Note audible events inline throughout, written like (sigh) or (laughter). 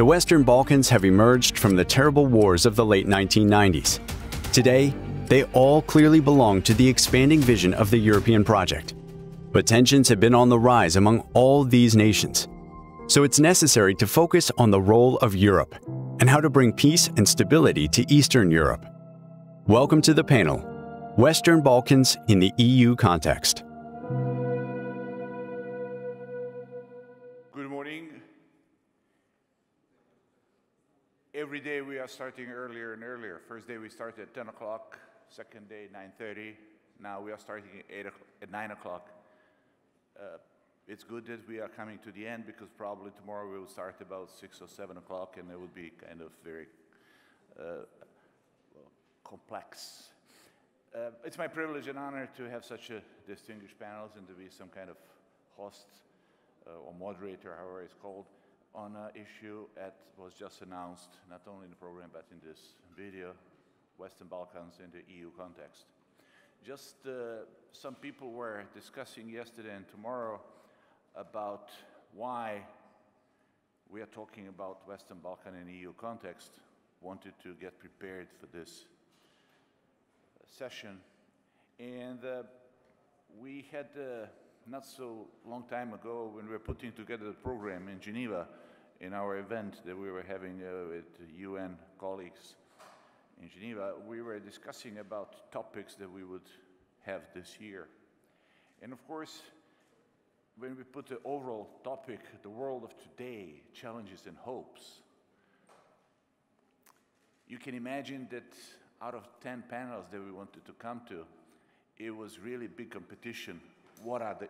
The Western Balkans have emerged from the terrible wars of the late 1990s. Today, they all clearly belong to the expanding vision of the European project. But tensions have been on the rise among all these nations. So it's necessary to focus on the role of Europe and how to bring peace and stability to Eastern Europe. Welcome to the panel Western Balkans in the EU Context. Every day we are starting earlier and earlier. First day we started at 10 o'clock, second day 9.30. Now we are starting at, 8 at 9 o'clock. Uh, it's good that we are coming to the end because probably tomorrow we will start about 6 or 7 o'clock and it will be kind of very uh, complex. Uh, it's my privilege and honor to have such a distinguished panels and to be some kind of host uh, or moderator, however it's called, on an issue that was just announced, not only in the program but in this video, Western Balkans in the EU context. Just uh, some people were discussing yesterday and tomorrow about why we are talking about Western Balkan in EU context, wanted to get prepared for this session. And uh, we had, uh, not so long time ago, when we were putting together the program in Geneva, in our event that we were having uh, with UN colleagues in Geneva, we were discussing about topics that we would have this year. And of course, when we put the overall topic, the world of today, challenges and hopes, you can imagine that out of 10 panels that we wanted to come to, it was really big competition. What are the,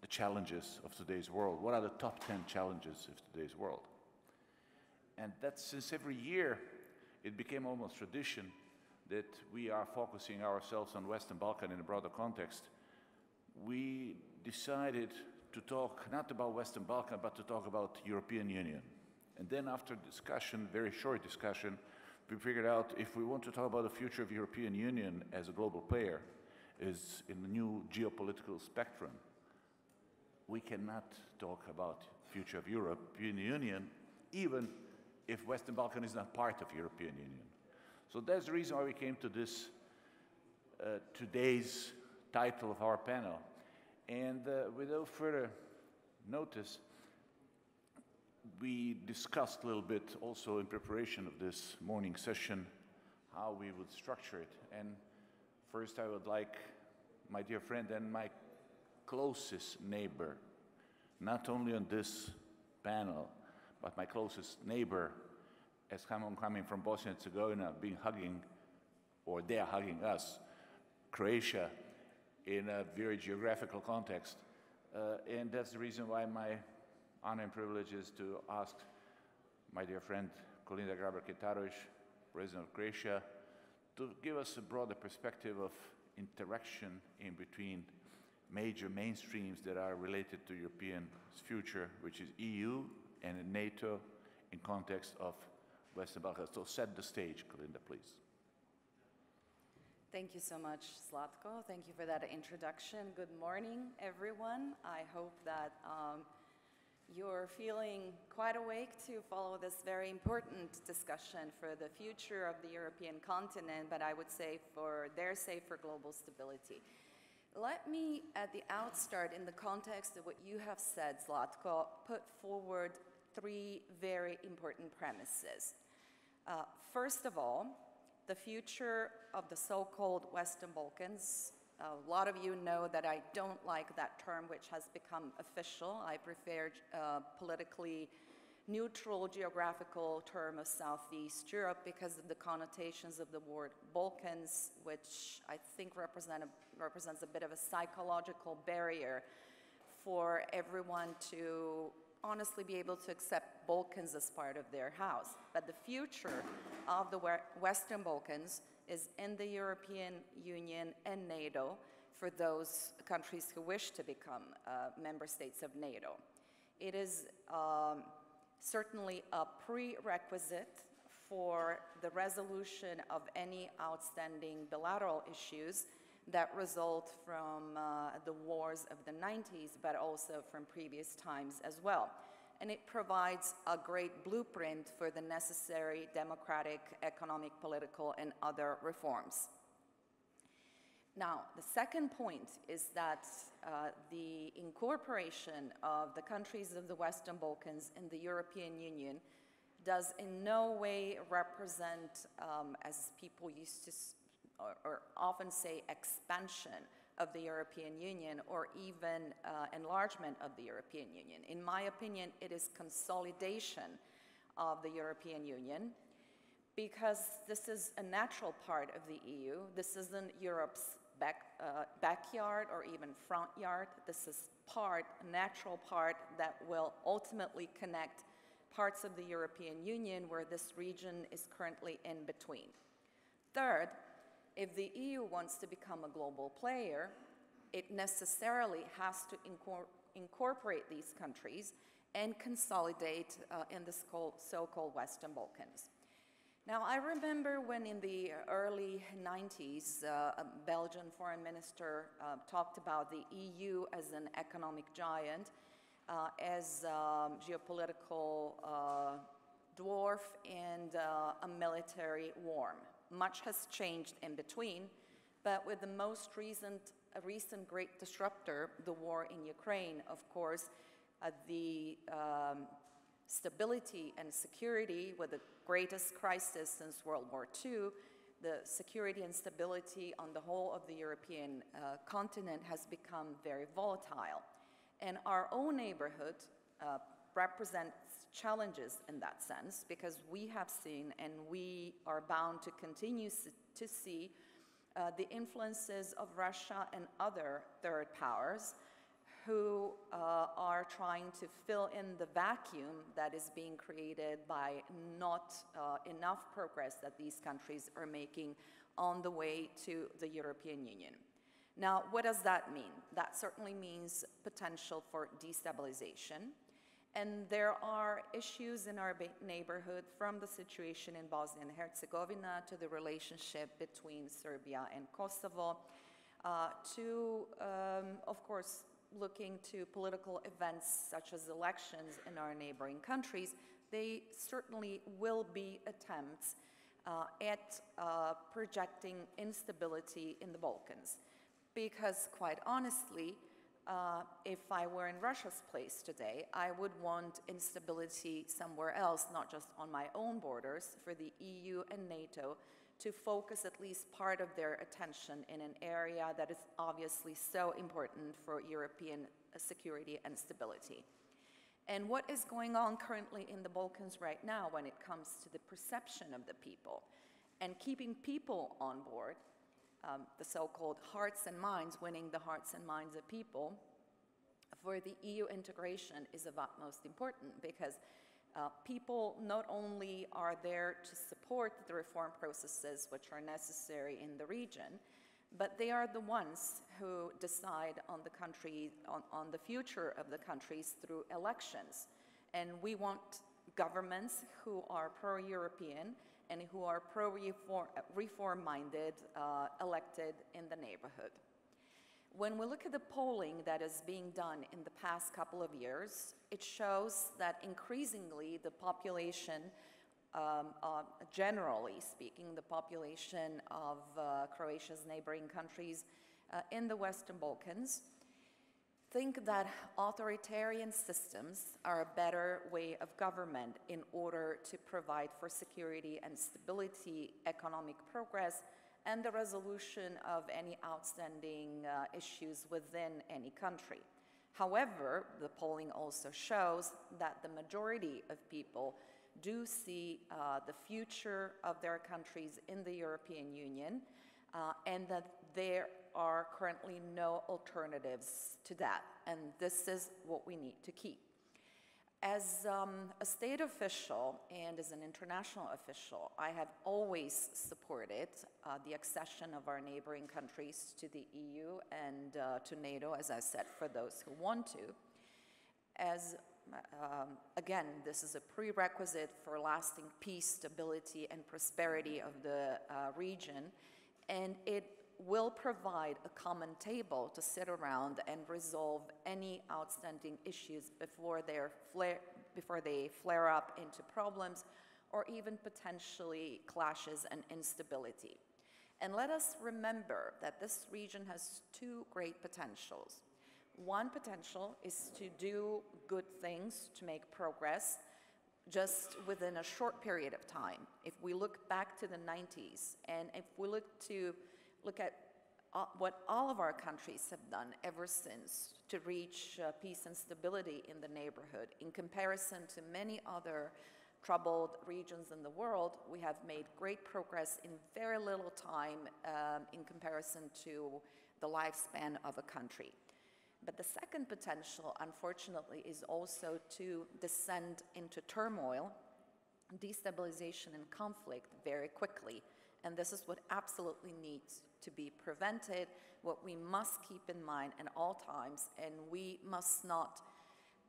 the challenges of today's world? What are the top 10 challenges of today's world? And that since every year, it became almost tradition that we are focusing ourselves on Western Balkan in a broader context. We decided to talk not about Western Balkan, but to talk about European Union. And then after discussion, very short discussion, we figured out if we want to talk about the future of European Union as a global player, is in the new geopolitical spectrum, we cannot talk about future of European Union, even if Western Balkan is not part of European Union. So that's the reason why we came to this uh, today's title of our panel. And uh, without further notice, we discussed a little bit also in preparation of this morning session how we would structure it. And first I would like my dear friend and my closest neighbor, not only on this panel, but my closest neighbor, as someone coming from Bosnia and Herzegovina, being hugging, or they're hugging us, Croatia, in a very geographical context. Uh, and that's the reason why my honor and privilege is to ask my dear friend Kolinda Grabar-Kitarović, President of Croatia, to give us a broader perspective of interaction in between major mainstreams that are related to European future, which is EU and NATO in context of Western Balkans. So set the stage, Kolinda, please. Thank you so much, Zlatko. Thank you for that introduction. Good morning, everyone. I hope that um, you're feeling quite awake to follow this very important discussion for the future of the European continent, but I would say for their sake for global stability. Let me, at the outstart, in the context of what you have said, Zlatko, put forward three very important premises. Uh, first of all, the future of the so-called Western Balkans a lot of you know that I don't like that term, which has become official. I prefer uh, politically neutral geographical term of Southeast Europe because of the connotations of the word Balkans, which I think represent a, represents a bit of a psychological barrier for everyone to honestly be able to accept Balkans as part of their house. But the future of the Western Balkans is in the European Union and NATO for those countries who wish to become uh, member states of NATO. It is um, certainly a prerequisite for the resolution of any outstanding bilateral issues that result from uh, the wars of the 90s, but also from previous times as well. And it provides a great blueprint for the necessary democratic, economic, political, and other reforms. Now, the second point is that uh, the incorporation of the countries of the Western Balkans in the European Union does in no way represent, um, as people used to or, or, often say, expansion of the European Union or even uh, enlargement of the European Union. In my opinion, it is consolidation of the European Union because this is a natural part of the EU. This isn't Europe's back, uh, backyard or even front yard. This is part, natural part that will ultimately connect parts of the European Union where this region is currently in between. Third, if the EU wants to become a global player, it necessarily has to incor incorporate these countries and consolidate uh, in the so-called Western Balkans. Now, I remember when in the early 90s, uh, a Belgian foreign minister uh, talked about the EU as an economic giant, uh, as um, geopolitical uh, dwarf and uh, a military worm. Much has changed in between, but with the most recent, recent great disruptor, the war in Ukraine, of course, uh, the um, stability and security with the greatest crisis since World War II, the security and stability on the whole of the European uh, continent has become very volatile. And our own neighborhood uh, represents challenges in that sense because we have seen and we are bound to continue to see uh, the influences of Russia and other third powers who uh, are trying to fill in the vacuum that is being created by not uh, enough progress that these countries are making on the way to the European Union. Now, what does that mean? That certainly means potential for destabilization. And there are issues in our neighborhood from the situation in Bosnia and Herzegovina to the relationship between Serbia and Kosovo, uh, to, um, of course, looking to political events such as elections in our neighboring countries. They certainly will be attempts uh, at uh, projecting instability in the Balkans. Because, quite honestly, uh, if I were in Russia's place today, I would want instability somewhere else, not just on my own borders, for the EU and NATO to focus at least part of their attention in an area that is obviously so important for European security and stability. And what is going on currently in the Balkans right now when it comes to the perception of the people and keeping people on board um, the so-called hearts and minds, winning the hearts and minds of people, for the EU integration is of utmost importance because uh, people not only are there to support the reform processes which are necessary in the region, but they are the ones who decide on the country, on, on the future of the countries through elections. And we want governments who are pro-European and who are pro-reform-minded uh, elected in the neighborhood. When we look at the polling that is being done in the past couple of years, it shows that increasingly the population, um, uh, generally speaking, the population of uh, Croatia's neighboring countries uh, in the Western Balkans think that authoritarian systems are a better way of government in order to provide for security and stability, economic progress, and the resolution of any outstanding uh, issues within any country. However, the polling also shows that the majority of people do see uh, the future of their countries in the European Union uh, and that there are currently no alternatives to that. And this is what we need to keep. As um, a state official and as an international official, I have always supported uh, the accession of our neighboring countries to the EU and uh, to NATO, as I said, for those who want to. As, um, again, this is a prerequisite for lasting peace, stability, and prosperity of the uh, region, and it will provide a common table to sit around and resolve any outstanding issues before they're, before they flare up into problems or even potentially clashes and instability. And let us remember that this region has two great potentials. One potential is to do good things, to make progress, just within a short period of time. If we look back to the 90s, and if we look to look at what all of our countries have done ever since to reach uh, peace and stability in the neighborhood, in comparison to many other troubled regions in the world, we have made great progress in very little time um, in comparison to the lifespan of a country. But the second potential, unfortunately, is also to descend into turmoil, destabilization, and conflict very quickly. And this is what absolutely needs to be prevented, what we must keep in mind at all times, and we must not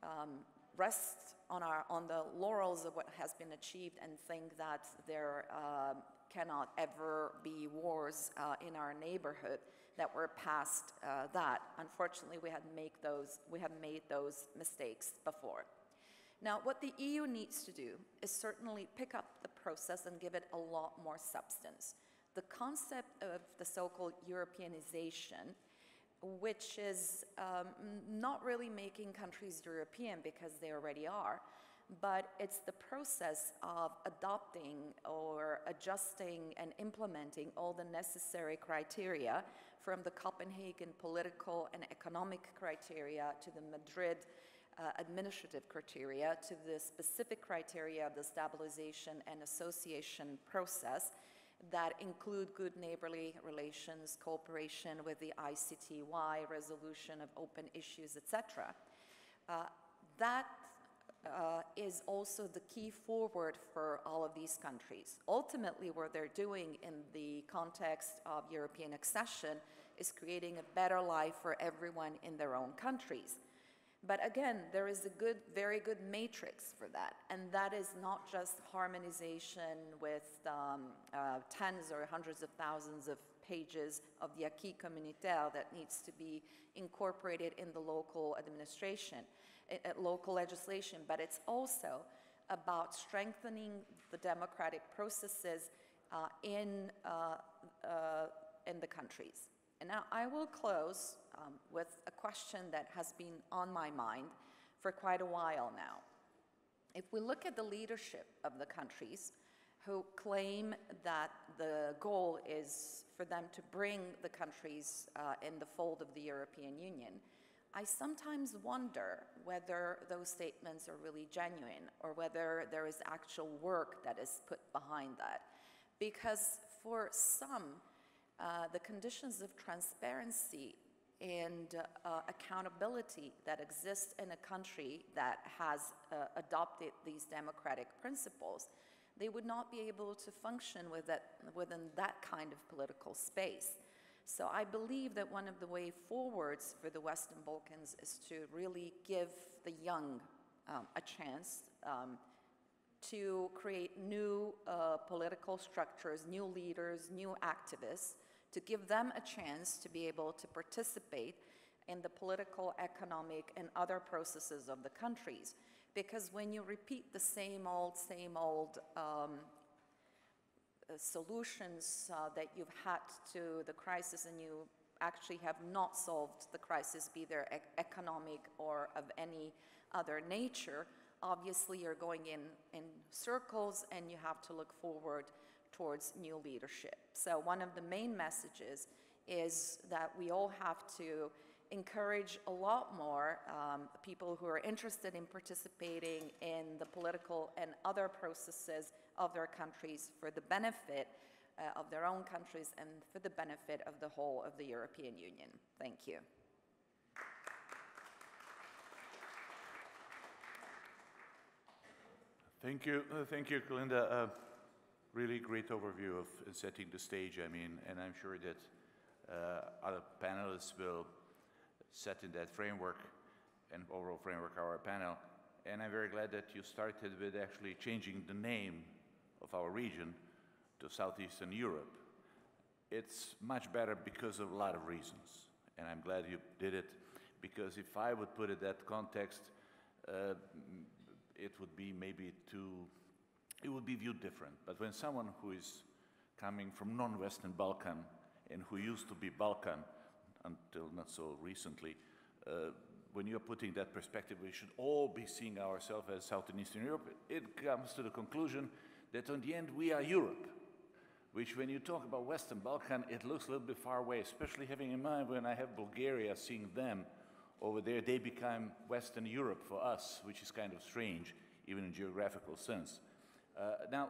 um, rest on, our, on the laurels of what has been achieved and think that there uh, cannot ever be wars uh, in our neighborhood that we're past uh, that. Unfortunately, we had make those we have made those mistakes before. Now, what the EU needs to do is certainly pick up the process and give it a lot more substance. The concept of the so-called Europeanization which is um, not really making countries European because they already are, but it's the process of adopting or adjusting and implementing all the necessary criteria from the Copenhagen political and economic criteria to the Madrid uh, administrative criteria to the specific criteria of the stabilization and association process that include good neighborly relations, cooperation with the ICTY, resolution of open issues, etc. Uh, that uh, is also the key forward for all of these countries. Ultimately, what they're doing in the context of European accession is creating a better life for everyone in their own countries. But again, there is a good, very good matrix for that, and that is not just harmonization with um, uh, tens or hundreds of thousands of pages of the acquis communautaire that needs to be incorporated in the local administration, uh, local legislation, but it's also about strengthening the democratic processes uh, in, uh, uh, in the countries. And now I will close um, with a question that has been on my mind for quite a while now. If we look at the leadership of the countries who claim that the goal is for them to bring the countries uh, in the fold of the European Union, I sometimes wonder whether those statements are really genuine or whether there is actual work that is put behind that. Because for some, uh, the conditions of transparency and uh, accountability that exists in a country that has uh, adopted these democratic principles, they would not be able to function with that, within that kind of political space. So I believe that one of the way forwards for the Western Balkans is to really give the young um, a chance um, to create new uh, political structures, new leaders, new activists, to give them a chance to be able to participate in the political, economic, and other processes of the countries. Because when you repeat the same old, same old um, uh, solutions uh, that you've had to the crisis and you actually have not solved the crisis, be they e economic or of any other nature, obviously you're going in, in circles and you have to look forward towards new leadership. So one of the main messages is that we all have to encourage a lot more um, people who are interested in participating in the political and other processes of their countries for the benefit uh, of their own countries and for the benefit of the whole of the European Union. Thank you. Thank you, thank you, Kolinda. Uh, really great overview of setting the stage, I mean, and I'm sure that uh, other panelists will set in that framework and overall framework our panel. And I'm very glad that you started with actually changing the name of our region to Southeastern Europe. It's much better because of a lot of reasons. And I'm glad you did it because if I would put it that context, uh, it would be maybe too, it would be viewed different. But when someone who is coming from non-Western Balkan and who used to be Balkan until not so recently, uh, when you're putting that perspective, we should all be seeing ourselves as South and Eastern Europe. It comes to the conclusion that in the end we are Europe, which when you talk about Western Balkan, it looks a little bit far away, especially having in mind when I have Bulgaria, seeing them over there, they become Western Europe for us, which is kind of strange, even in geographical sense. Uh, now,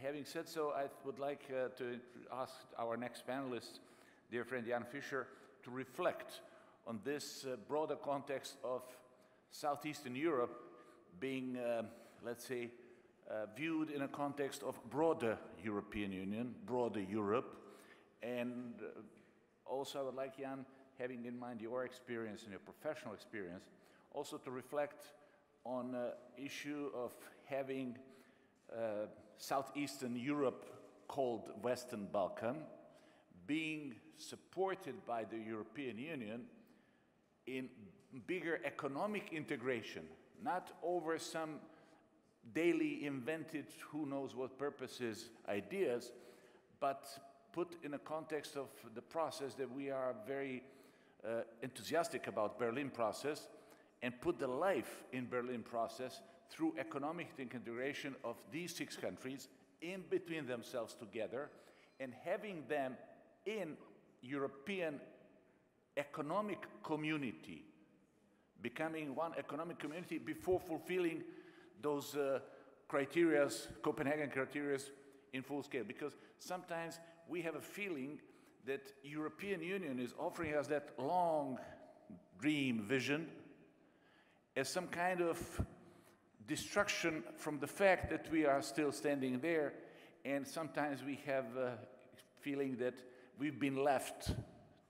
having said so, I would like uh, to ask our next panelist, dear friend Jan Fischer, to reflect on this uh, broader context of Southeastern Europe being, uh, let's say, uh, viewed in a context of broader European Union, broader Europe. And uh, also I would like Jan, having in mind your experience and your professional experience, also to reflect on the issue of having uh, Southeastern Europe called Western Balkan, being supported by the European Union in bigger economic integration, not over some daily invented, who knows what purposes, ideas, but put in a context of the process that we are very uh, enthusiastic about Berlin process and put the life in Berlin process through economic integration of these six countries in between themselves together and having them in European economic community, becoming one economic community before fulfilling those uh, criterias, Copenhagen criteria in full scale. Because sometimes we have a feeling that European Union is offering us that long dream vision as some kind of destruction from the fact that we are still standing there and sometimes we have a feeling that we've been left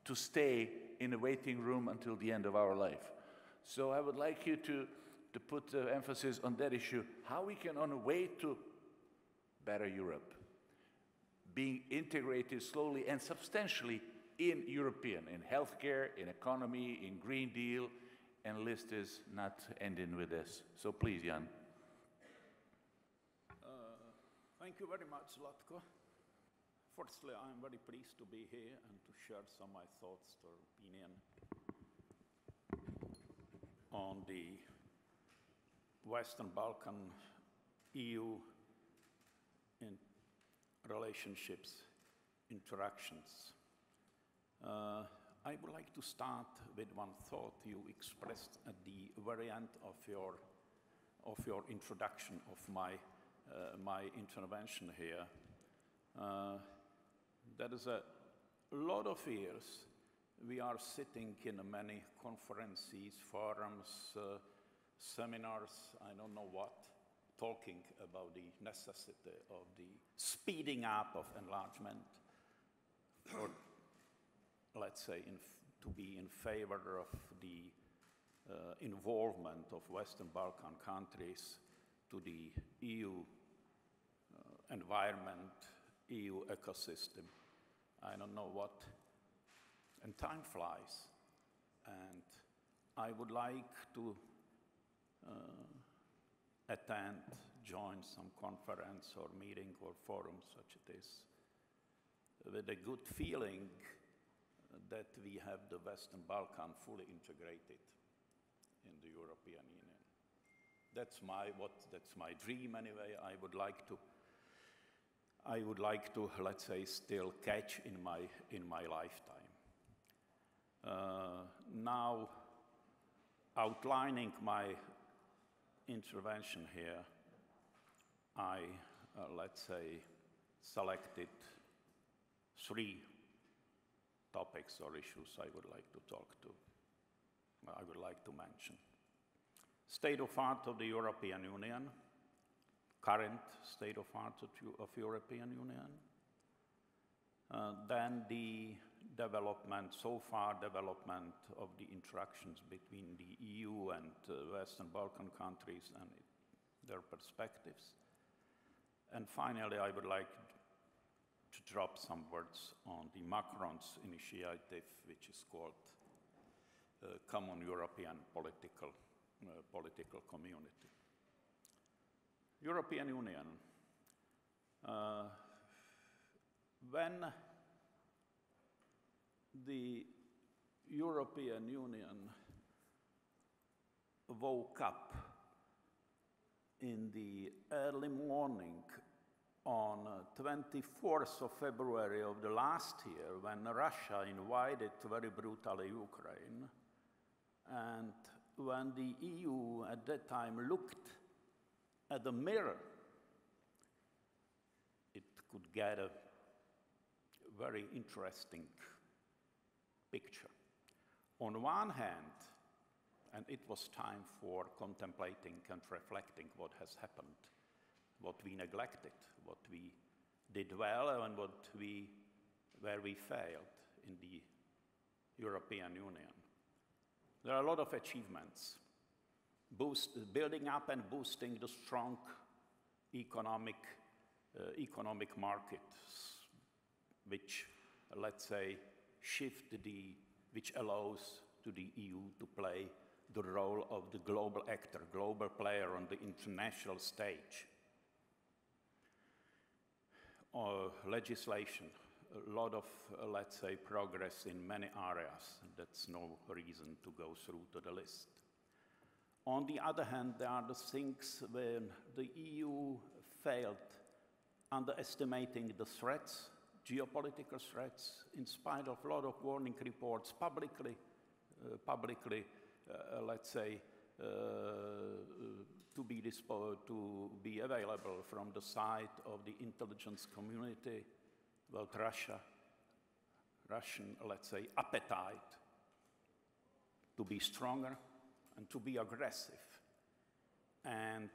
to stay in a waiting room until the end of our life. So I would like you to, to put uh, emphasis on that issue, how we can on a way to better Europe being integrated slowly and substantially in European, in healthcare, in economy, in Green Deal, and list is not ending with this. So please, Jan. Uh, thank you very much, Zlatko. Firstly, I'm very pleased to be here and to share some of my thoughts or opinion on the Western Balkan EU in relationships, interactions. Uh, I would like to start with one thought you expressed at the very end of your, of your introduction of my, uh, my intervention here. Uh, there is a lot of years we are sitting in many conferences, forums, uh, seminars, I don't know what, talking about the necessity of the speeding up of enlargement, let's say to be in favor of the uh, involvement of Western Balkan countries to the EU uh, environment, EU ecosystem. I don't know what. And time flies. And I would like to uh, attend, join some conference or meeting or forum such as this, with a good feeling that we have the Western Balkan fully integrated in the European Union. That's my, what, that's my dream anyway. I would like to, I would like to, let's say, still catch in my, in my lifetime. Uh, now, outlining my intervention here, I, uh, let's say, selected three topics or issues I would like to talk to, I would like to mention. State of art of the European Union, current state of art of, European Union, uh, then the development, so far development of the interactions between the EU and uh, Western Balkan countries and their perspectives. And finally, I would like to drop some words on the Macron's initiative, which is called uh, Common European Political, uh, Political Community. European Union. Uh, when the European Union woke up in the early morning on uh, 24th of February of the last year when Russia invaded very brutally Ukraine and when the EU at that time looked at the mirror, it could get a very interesting picture. On one hand, and it was time for contemplating and reflecting what has happened, what we neglected, what we did well, and what we, where we failed in the European Union. There are a lot of achievements. Boost, building up and boosting the strong economic, uh, economic markets, which, let's say, shift the, which allows to the EU to play the role of the global actor, global player on the international stage. Uh, legislation, a lot of, uh, let's say, progress in many areas. That's no reason to go through to the list. On the other hand, there are the things when the EU failed underestimating the threats, geopolitical threats, in spite of a lot of warning reports publicly, uh, publicly, uh, let's say, uh, to be, to be available from the side of the intelligence community about Russia, Russian, let's say, appetite to be stronger and to be aggressive. And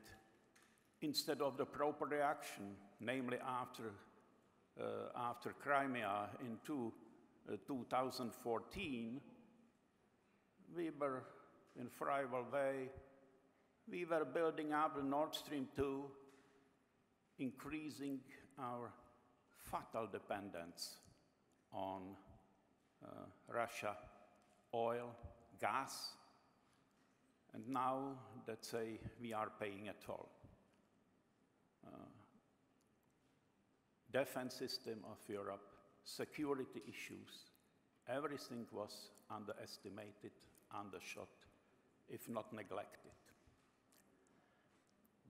instead of the proper reaction, namely after, uh, after Crimea in two, uh, 2014, we were in Frival Way, we were building up Nord Stream 2, increasing our fatal dependence on uh, Russia, oil, gas, and now let's say we are paying a toll. Uh, defense system of Europe, security issues, everything was underestimated, undershot, if not neglected.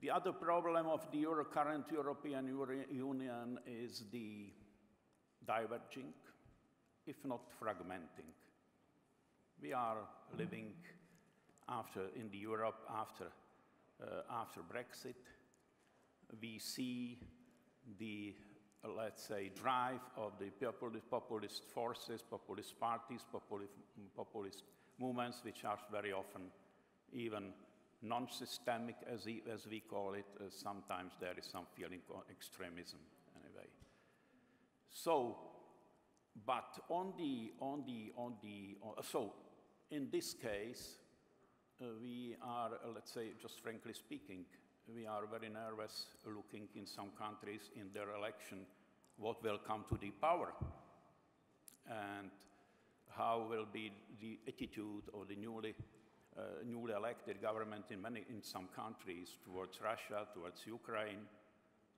The other problem of the Euro current European Union is the diverging, if not fragmenting. We are living after, in the Europe after, uh, after Brexit. We see the, let's say, drive of the populist, forces, populist parties, populist movements, which are very often even non-systemic, as, as, we call it. Uh, sometimes there is some feeling of extremism, anyway. So, but on the, on the, on the, uh, so in this case, uh, we are, uh, let's say, just frankly speaking, we are very nervous looking in some countries in their election what will come to the power and how will be the attitude of the newly uh, newly elected government in, many, in some countries towards Russia, towards Ukraine,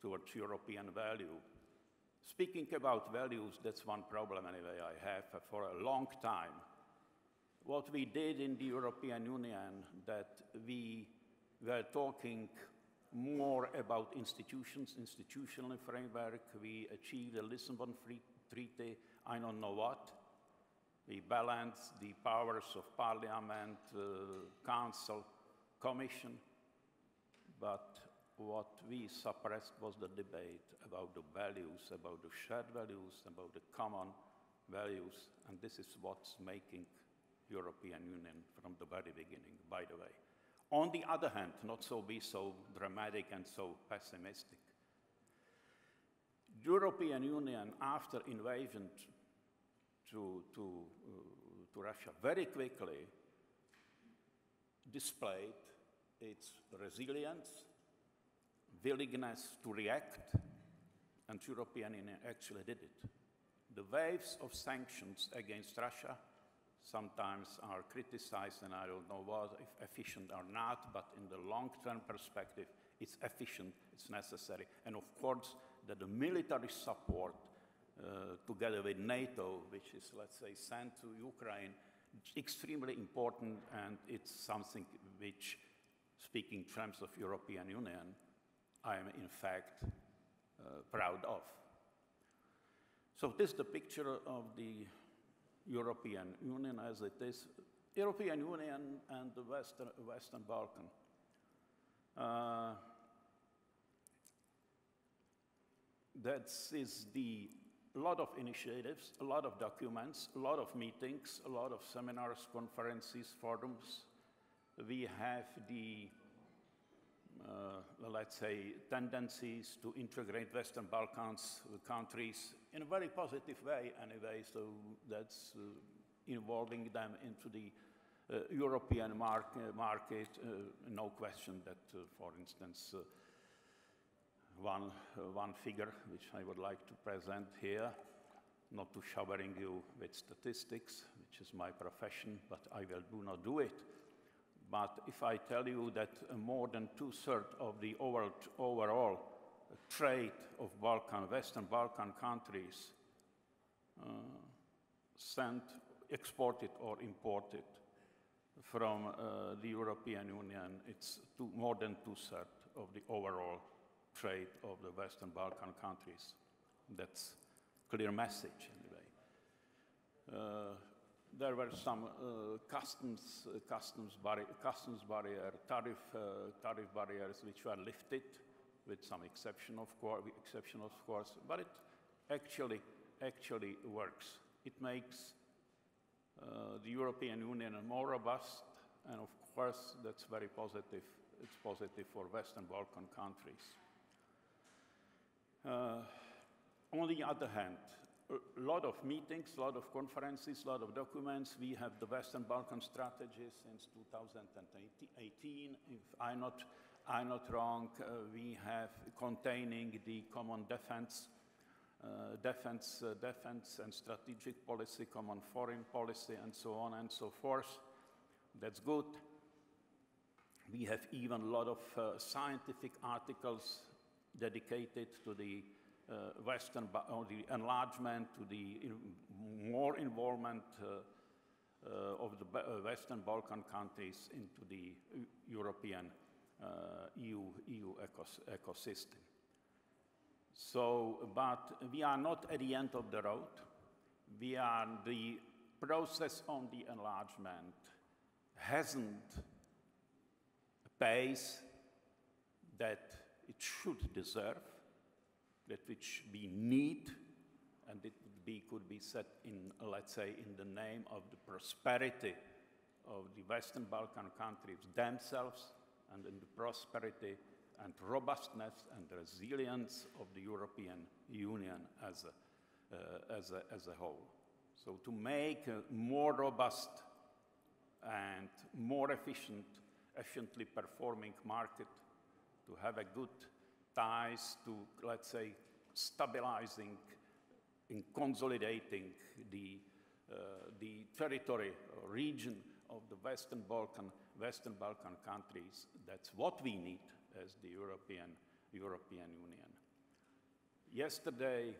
towards European value. Speaking about values, that's one problem anyway I have for a long time. What we did in the European Union, that we were talking more about institutions, institutional framework. We achieved the Lisbon Free Treaty, I don't know what. We balance the powers of parliament, uh, council, commission, but what we suppressed was the debate about the values, about the shared values, about the common values, and this is what's making European Union from the very beginning, by the way. On the other hand, not so be so dramatic and so pessimistic. European Union, after invasion to, to, uh, to Russia very quickly displayed its resilience, willingness to react, and European Union actually did it. The waves of sanctions against Russia sometimes are criticized, and I don't know what, if efficient or not, but in the long-term perspective, it's efficient, it's necessary. And of course, that the military support, uh, together with NATO, which is, let's say, sent to Ukraine, extremely important, and it's something which, speaking in terms of European Union, I am in fact uh, proud of. So this is the picture of the European Union as it is. European Union and the Western, Western Balkan. Uh, that is the a lot of initiatives, a lot of documents, a lot of meetings, a lot of seminars, conferences, forums. We have the, uh, let's say, tendencies to integrate Western Balkans countries in a very positive way anyway, so that's uh, involving them into the uh, European mar market, uh, no question that, uh, for instance, uh, one, one figure which I would like to present here, not to showering you with statistics, which is my profession, but I will do not do it. But if I tell you that more than two-thirds of the overall, overall trade of Balkan, Western Balkan countries uh, sent, exported or imported from uh, the European Union, it's two, more than two-thirds of the overall trade of the Western Balkan countries. That's clear message anyway. Uh, there were some uh, customs, uh, customs, customs barrier, tariff, uh, tariff barriers which were lifted, with some exception of, exception of course, but it actually, actually works. It makes uh, the European Union more robust, and of course that's very positive. It's positive for Western Balkan countries. Uh, on the other hand, a lot of meetings, a lot of conferences, a lot of documents. We have the Western Balkan strategy since 2018. If I'm not, I'm not wrong, uh, we have containing the common defense, uh, defense, uh, defense and strategic policy, common foreign policy, and so on and so forth. That's good. We have even a lot of uh, scientific articles dedicated to the uh, Western, or the enlargement, to the more involvement uh, uh, of the Western Balkan countries into the European EU, EU ecos ecosystem. So, but we are not at the end of the road. We are the process on the enlargement hasn't pace that it should deserve, that which we need, and it be, could be set in, let's say, in the name of the prosperity of the Western Balkan countries themselves, and in the prosperity and robustness and resilience of the European Union as a, uh, as a, as a whole. So to make a more robust and more efficient, efficiently performing market to have a good ties to, let's say, stabilizing and consolidating the, uh, the territory or region of the Western Balkan, Western Balkan countries. That's what we need as the European, European Union. Yesterday,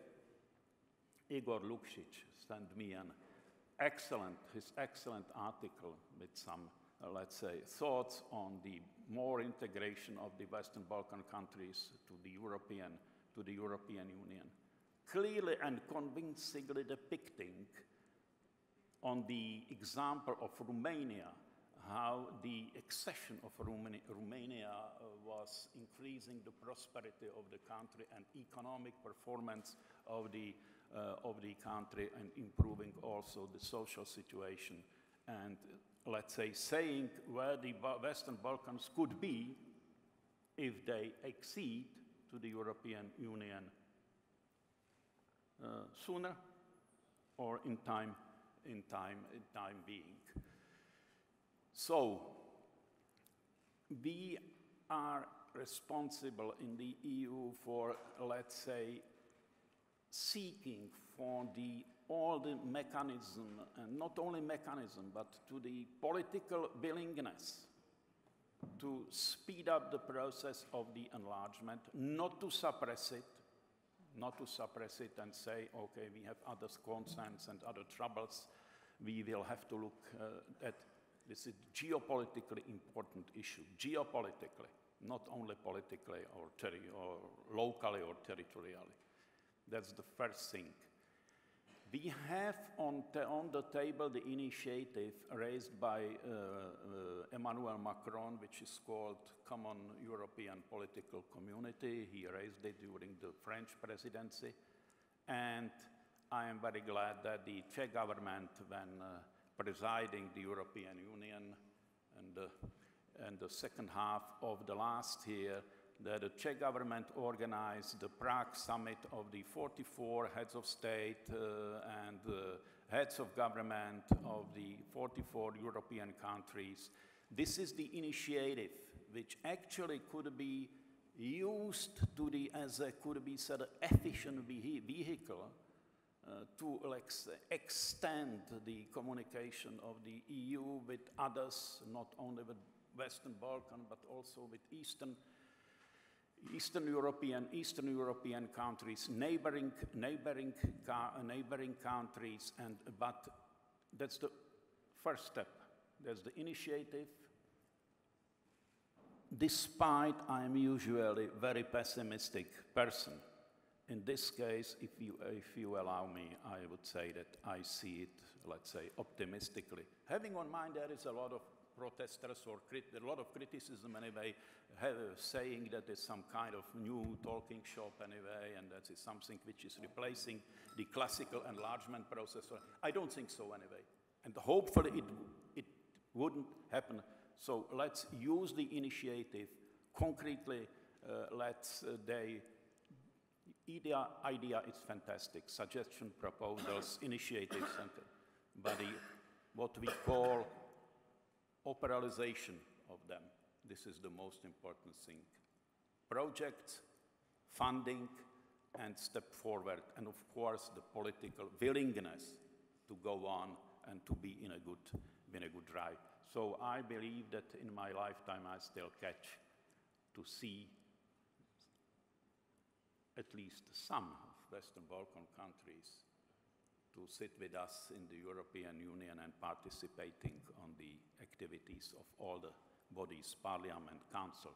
Igor Lukšić sent me an excellent, his excellent article with some uh, let's say, thoughts on the more integration of the Western Balkan countries to the European, to the European Union, clearly and convincingly depicting on the example of Romania how the accession of Romania, uh, was increasing the prosperity of the country and economic performance of the, uh, of the country and improving also the social situation and let's say, saying where the Western Balkans could be if they accede to the European Union uh, sooner or in time, in time, in time being. So, we are responsible in the EU for, let's say, seeking for the all the mechanism, and not only mechanism, but to the political willingness to speed up the process of the enlargement, not to suppress it, not to suppress it and say, okay, we have other concerns and other troubles. We will have to look uh, at this is geopolitically important issue, geopolitically, not only politically or, or locally or territorially. That's the first thing. We have on, on the table the initiative raised by uh, uh, Emmanuel Macron, which is called Common European Political Community. He raised it during the French presidency. And I am very glad that the Czech government, when uh, presiding the European Union and, and the second half of the last year, that the Czech government organized the Prague summit of the 44 heads of state uh, and heads of government of the 44 European countries. This is the initiative which actually could be used to the, as a, could be said, efficient vehicle uh, to ex extend the communication of the EU with others, not only with Western Balkan, but also with Eastern Eastern European, Eastern European countries, neighboring, neighboring, neighboring countries, and, but that's the first step. There's the initiative. Despite I'm usually very pessimistic person, in this case, if you, if you allow me, I would say that I see it, let's say, optimistically. Having on mind there is a lot of protesters or a lot of criticism anyway, saying that there's some kind of new talking shop anyway, and that is something which is replacing the classical enlargement process. I don't think so anyway. And hopefully it, it wouldn't happen. So let's use the initiative concretely. Uh, let's uh, they idea, idea is fantastic. Suggestion, proposals, (coughs) initiatives, and, but the, what we call operalization of them. This is the most important thing. Projects, funding, and step forward, and of course the political willingness to go on and to be in a good, in a good drive. So I believe that in my lifetime I still catch to see at least some of Western Balkan countries to sit with us in the European Union and participating on the activities of all the bodies, Parliament, Council,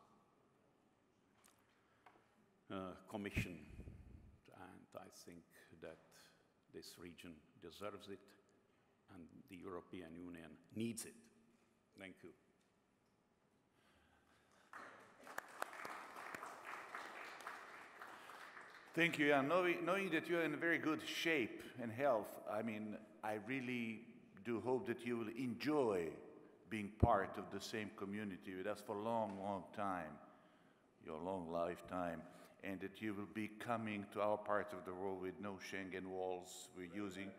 uh, Commission, and I think that this region deserves it and the European Union needs it. Thank you. Thank you. Yeah, knowing, knowing that you're in very good shape and health, I mean, I really do hope that you will enjoy being part of the same community with us for a long, long time, your long lifetime, and that you will be coming to our part of the world with no Schengen walls. We're using,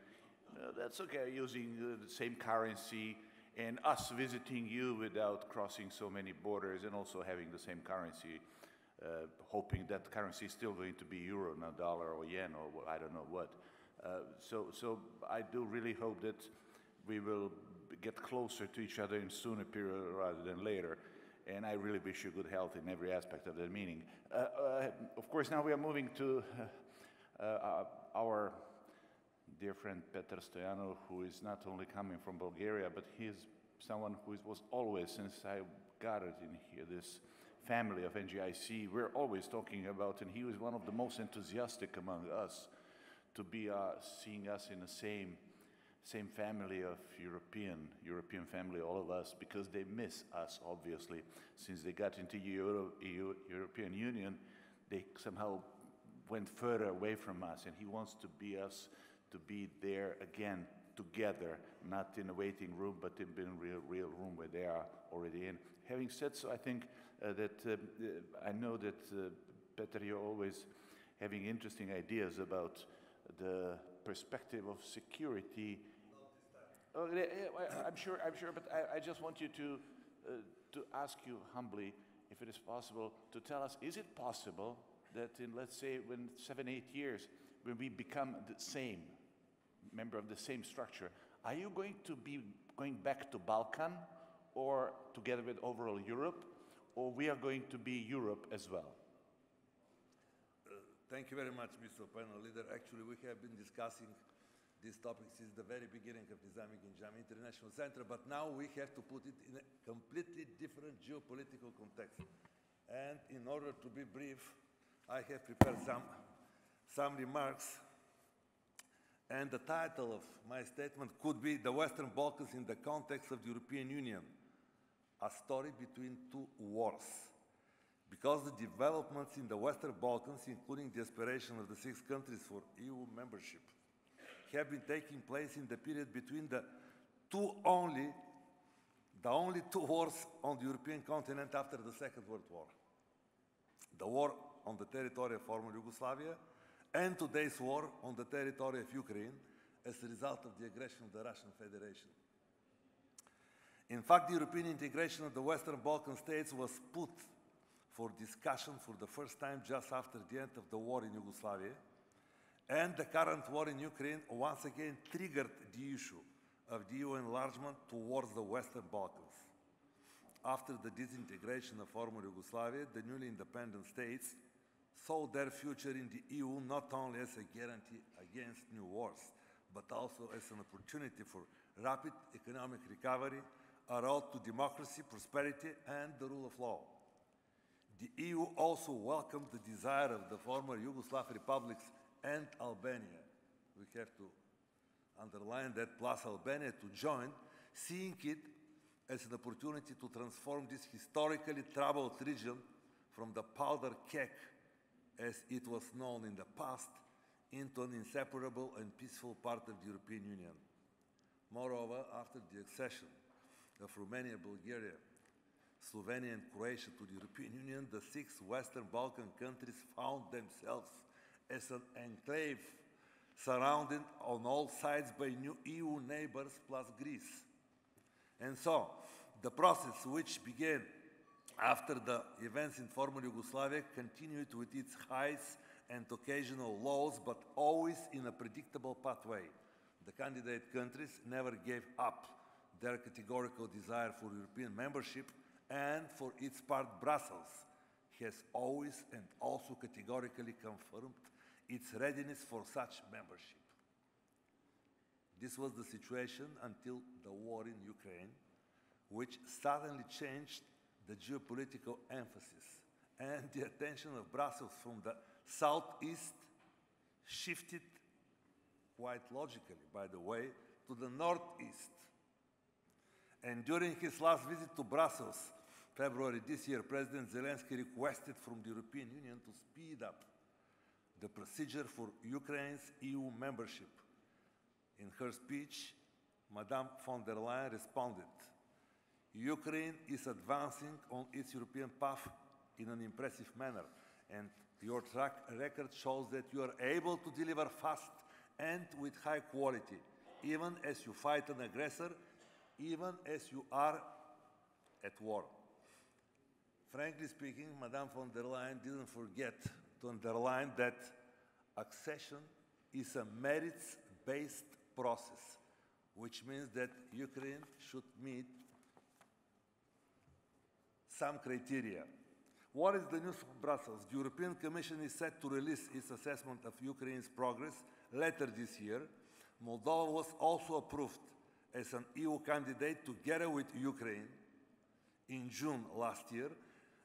uh, that's okay, using uh, the same currency, and us visiting you without crossing so many borders and also having the same currency uh, hoping that currency is still going to be euro, not dollar or yen or I don't know what. Uh, so, so I do really hope that we will get closer to each other in sooner period rather than later. And I really wish you good health in every aspect of that meaning. Uh, uh of course, now we are moving to uh, uh, our dear friend Peter Stoyanov, who is not only coming from Bulgaria, but he is someone who was always, since I got it in here, this family of NGIC, we're always talking about, and he was one of the most enthusiastic among us to be uh, seeing us in the same same family of European, European family, all of us, because they miss us, obviously. Since they got into Euro, EU, European Union, they somehow went further away from us, and he wants to be us, to be there again, together, not in a waiting room, but in a real, real room where they are already in. Having said so, I think that uh, I know that uh, Peter, you're always having interesting ideas about the perspective of security. Oh, I'm sure, I'm sure, but I, I just want you to, uh, to ask you humbly, if it is possible, to tell us, is it possible that in, let's say, when seven, eight years, when we become the same, member of the same structure, are you going to be going back to Balkan or together with overall Europe? Or we are going to be Europe as well? Uh, thank you very much, Mr. Panel Leader. Actually, we have been discussing this topic since the very beginning of Nizami Ganjavi International Center, but now we have to put it in a completely different geopolitical context. And in order to be brief, I have prepared some, some remarks. And the title of my statement could be The Western Balkans in the Context of the European Union, a story between two wars because the developments in the Western Balkans, including the aspiration of the six countries for EU membership, have been taking place in the period between the two only, the only two wars on the European continent after the Second World War. The war on the territory of former Yugoslavia and today's war on the territory of Ukraine as a result of the aggression of the Russian Federation. In fact, the European integration of the Western Balkan states was put for discussion for the first time just after the end of the war in Yugoslavia. And the current war in Ukraine once again triggered the issue of the EU enlargement towards the Western Balkans. After the disintegration of former Yugoslavia, the newly independent states saw their future in the EU not only as a guarantee against new wars, but also as an opportunity for rapid economic recovery, a road to democracy, prosperity, and the rule of law. The EU also welcomed the desire of the former Yugoslav republics and Albania. We have to underline that, plus Albania to join, seeing it as an opportunity to transform this historically troubled region from the powder keg, as it was known in the past, into an inseparable and peaceful part of the European Union. Moreover, after the accession of Romania, Bulgaria, Slovenia and Croatia to the European Union, the six Western Balkan countries found themselves as an enclave surrounded on all sides by new EU neighbors plus Greece. And so, the process which began after the events in former Yugoslavia continued with its highs and occasional lows, but always in a predictable pathway. The candidate countries never gave up their categorical desire for European membership and for its part Brussels has always and also categorically confirmed its readiness for such membership. This was the situation until the war in Ukraine, which suddenly changed the geopolitical emphasis and the attention of Brussels from the southeast shifted quite logically, by the way, to the northeast. And during his last visit to Brussels, February this year, President Zelensky requested from the European Union to speed up the procedure for Ukraine's EU membership. In her speech, Madame von der Leyen responded, Ukraine is advancing on its European path in an impressive manner, and your track record shows that you are able to deliver fast and with high quality, even as you fight an aggressor, even as you are at war. Frankly speaking, Madame von der Leyen didn't forget to underline that accession is a merits-based process, which means that Ukraine should meet some criteria. What is the news from Brussels? The European Commission is set to release its assessment of Ukraine's progress later this year. Moldova was also approved as an EU candidate together with Ukraine in June last year,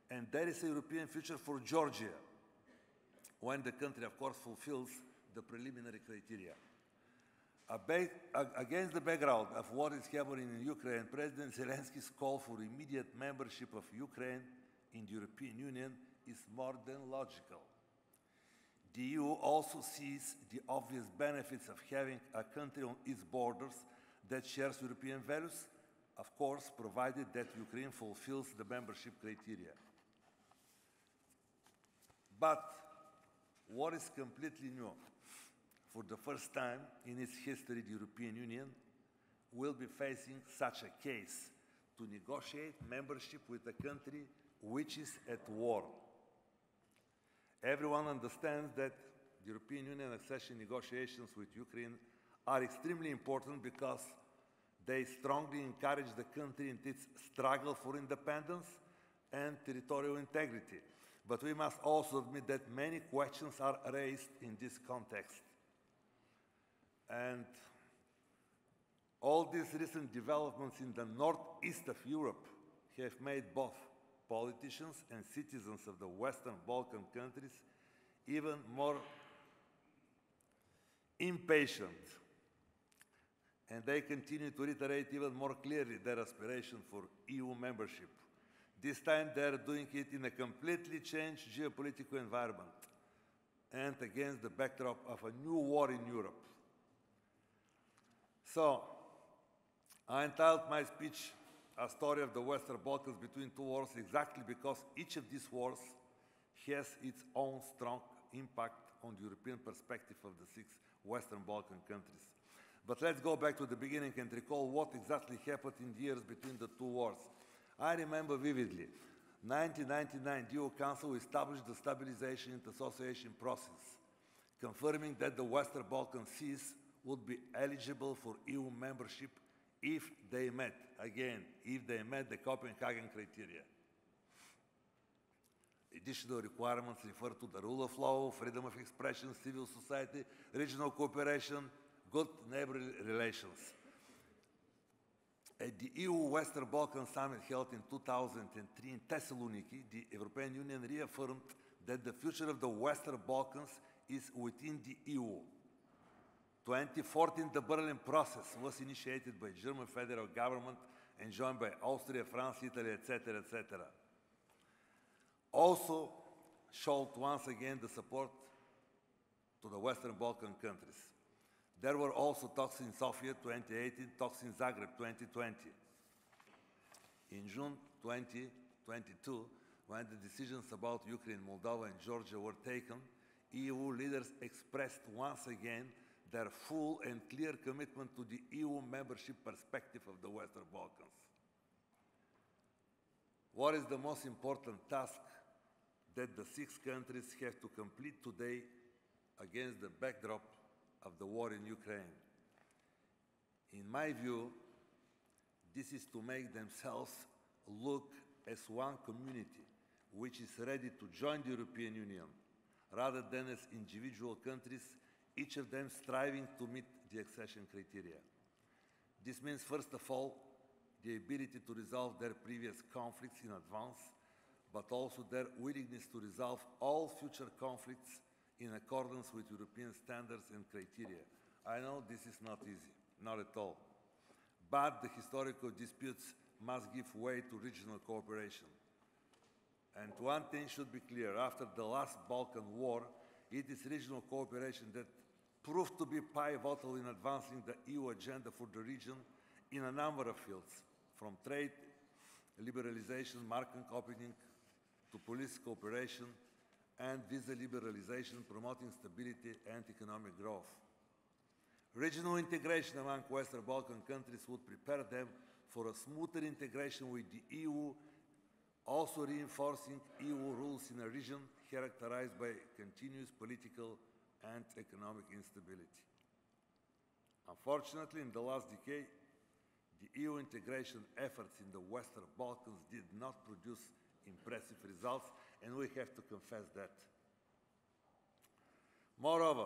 and there is a European future for Georgia when the country, of course, fulfills the preliminary criteria. Against the background of what is happening in Ukraine, President Zelensky's call for immediate membership of Ukraine in the European Union is more than logical. The EU also sees the obvious benefits of having a country on its borders that shares European values, of course, provided that Ukraine fulfills the membership criteria. But what is completely new? For the first time in its history, the European Union will be facing such a case to negotiate membership with a country which is at war. Everyone understands that the European Union accession negotiations with Ukraine are extremely important because they strongly encourage the country in its struggle for independence and territorial integrity. But we must also admit that many questions are raised in this context. And all these recent developments in the northeast of Europe have made both politicians and citizens of the Western Balkan countries even more impatient. And they continue to reiterate even more clearly their aspiration for EU membership. This time they're doing it in a completely changed geopolitical environment and against the backdrop of a new war in Europe. So, I entitled my speech A Story of the Western Balkans Between Two Wars exactly because each of these wars has its own strong impact on the European perspective of the six Western Balkan countries. But let's go back to the beginning and recall what exactly happened in the years between the two wars. I remember vividly, 1999, the EU Council established the Stabilization and Association process, confirming that the Western Balkan seas would be eligible for EU membership if they met, again, if they met the Copenhagen criteria. Additional requirements refer to the rule of law, freedom of expression, civil society, regional cooperation, good neighborly relations. At the EU Western Balkan Summit held in 2003 in Thessaloniki, the European Union reaffirmed that the future of the Western Balkans is within the EU. 2014, the Berlin process was initiated by German federal government and joined by Austria, France, Italy, etc., etc. Also showed once again the support to the Western Balkan countries. There were also talks in Sofia 2018, talks in Zagreb 2020. In June 2022, when the decisions about Ukraine, Moldova, and Georgia were taken, EU leaders expressed once again their full and clear commitment to the EU membership perspective of the Western Balkans. What is the most important task that the six countries have to complete today against the backdrop of the war in Ukraine? In my view, this is to make themselves look as one community which is ready to join the European Union rather than as individual countries each of them striving to meet the accession criteria. This means, first of all, the ability to resolve their previous conflicts in advance, but also their willingness to resolve all future conflicts in accordance with European standards and criteria. I know this is not easy, not at all. But the historical disputes must give way to regional cooperation. And one thing should be clear, after the last Balkan War, it is regional cooperation that proved to be pivotal in advancing the EU agenda for the region in a number of fields, from trade, liberalization, market opening, to police cooperation, and visa liberalization, promoting stability and economic growth. Regional integration among Western Balkan countries would prepare them for a smoother integration with the EU, also reinforcing EU rules in a region characterized by continuous political and economic instability. Unfortunately, in the last decade, the EU integration efforts in the Western Balkans did not produce impressive results, and we have to confess that. Moreover,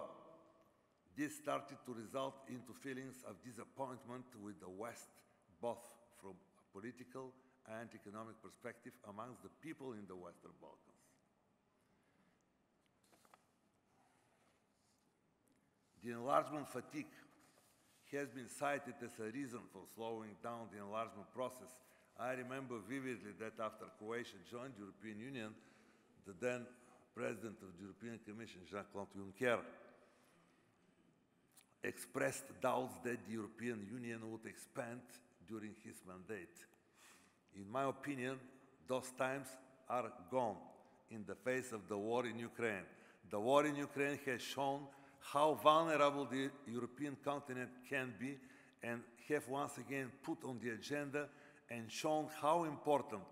this started to result into feelings of disappointment with the West, both from a political and economic perspective amongst the people in the Western Balkans. The enlargement fatigue has been cited as a reason for slowing down the enlargement process. I remember vividly that after Croatia joined the European Union, the then President of the European Commission, Jean-Claude Juncker, expressed doubts that the European Union would expand during his mandate. In my opinion, those times are gone in the face of the war in Ukraine. The war in Ukraine has shown how vulnerable the European continent can be and have once again put on the agenda and shown how important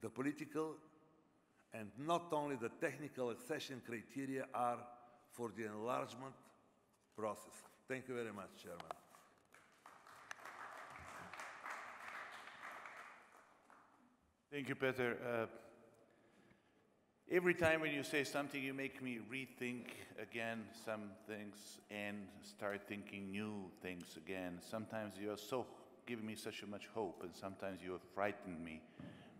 the political and not only the technical accession criteria are for the enlargement process. Thank you very much, Chairman. Thank you, Peter. Uh, Every time when you say something, you make me rethink again some things and start thinking new things again. Sometimes you are so giving me such a much hope, and sometimes you have frightened me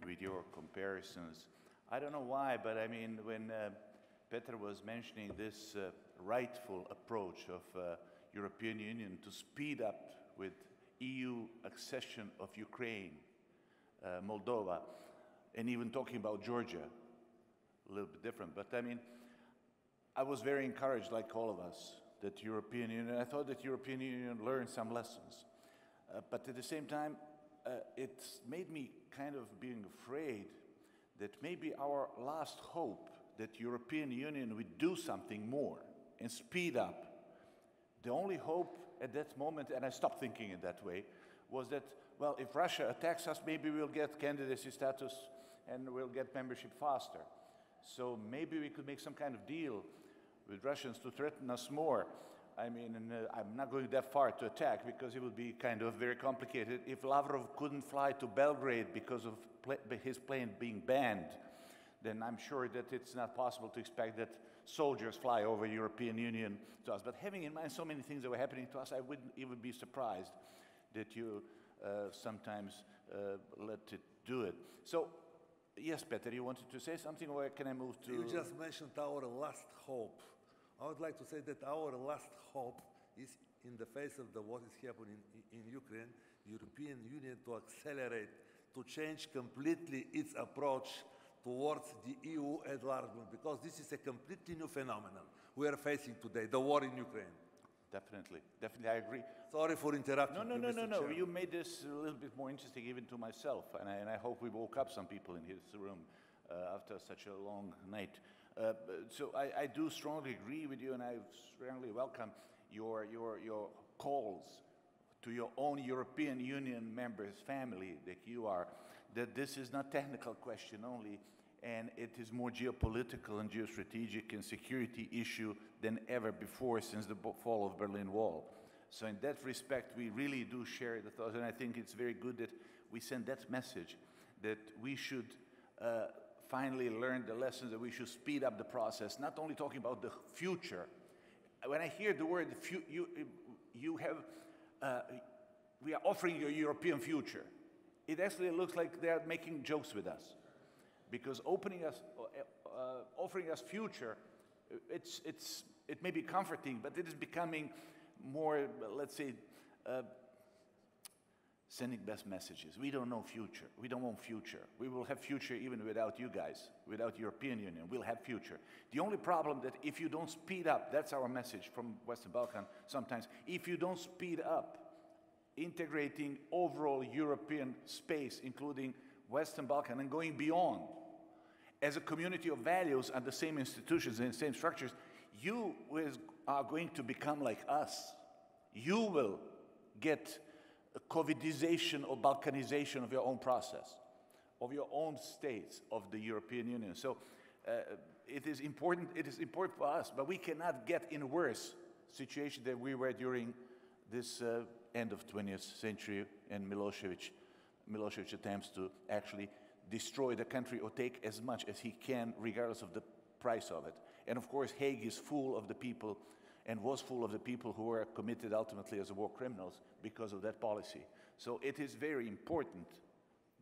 with your comparisons. I don't know why, but I mean, when uh, Peter was mentioning this uh, rightful approach of uh, European Union to speed up with EU accession of Ukraine, uh, Moldova, and even talking about Georgia, a little bit different. But I mean, I was very encouraged, like all of us, that European Union, I thought that European Union learned some lessons. Uh, but at the same time, uh, it made me kind of being afraid that maybe our last hope that European Union would do something more and speed up. The only hope at that moment, and I stopped thinking in that way, was that, well, if Russia attacks us, maybe we'll get candidacy status and we'll get membership faster. So maybe we could make some kind of deal with Russians to threaten us more. I mean, uh, I'm not going that far to attack because it would be kind of very complicated. If Lavrov couldn't fly to Belgrade because of his plane being banned, then I'm sure that it's not possible to expect that soldiers fly over European Union to us. But having in mind so many things that were happening to us, I wouldn't even be surprised that you uh, sometimes uh, let it do it. So, yes, Peter, you wanted to say something, or can I move to? You just mentioned our last hope. I would like to say that our last hope is in the face of the, what is happening in, in Ukraine, European Union to accelerate, to change completely its approach towards the EU enlargement, because this is a completely new phenomenon we are facing today, the war in Ukraine. Definitely, definitely, I agree. Sorry for interrupting. No, no, you, no, no, no. You made this a little bit more interesting even to myself, and I, and I hope we woke up some people in this room uh, after such a long night. Uh, so I, I do strongly agree with you, and I strongly welcome your, your, your calls to your own European Union members, family that you are, that this is not a technical question only, and it is more geopolitical and geostrategic and security issue than ever before since the fall of Berlin Wall. So in that respect, we really do share the thoughts, and I think it's very good that we send that message that we should uh, finally learned the lesson that we should speed up the process, not only talking about the future. When I hear the word you, you have, uh, we are offering you a European future. It actually looks like they are making jokes with us because opening us, uh, uh, offering us future, uh, it's, it's, it may be comforting, but it is becoming more, let's say, uh, sending best messages. We don't know future. We don't want future. We will have future even without you guys, without European Union. We'll have future. The only problem that if you don't speed up, that's our message from Western Balkan sometimes. If you don't speed up integrating overall European space, including Western Balkan and going beyond, as a community of values and the same institutions and the same structures, you is, are going to become like us. You will get a COVIDization or Balkanization of your own process, of your own states of the European Union. So uh, it is important. It is important for us, but we cannot get in worse situation than we were during this uh, end of 20th century and Milosevic, Milosevic attempts to actually destroy the country or take as much as he can, regardless of the price of it. And of course, Hague is full of the people and was full of the people who were committed ultimately as war criminals because of that policy. So it is very important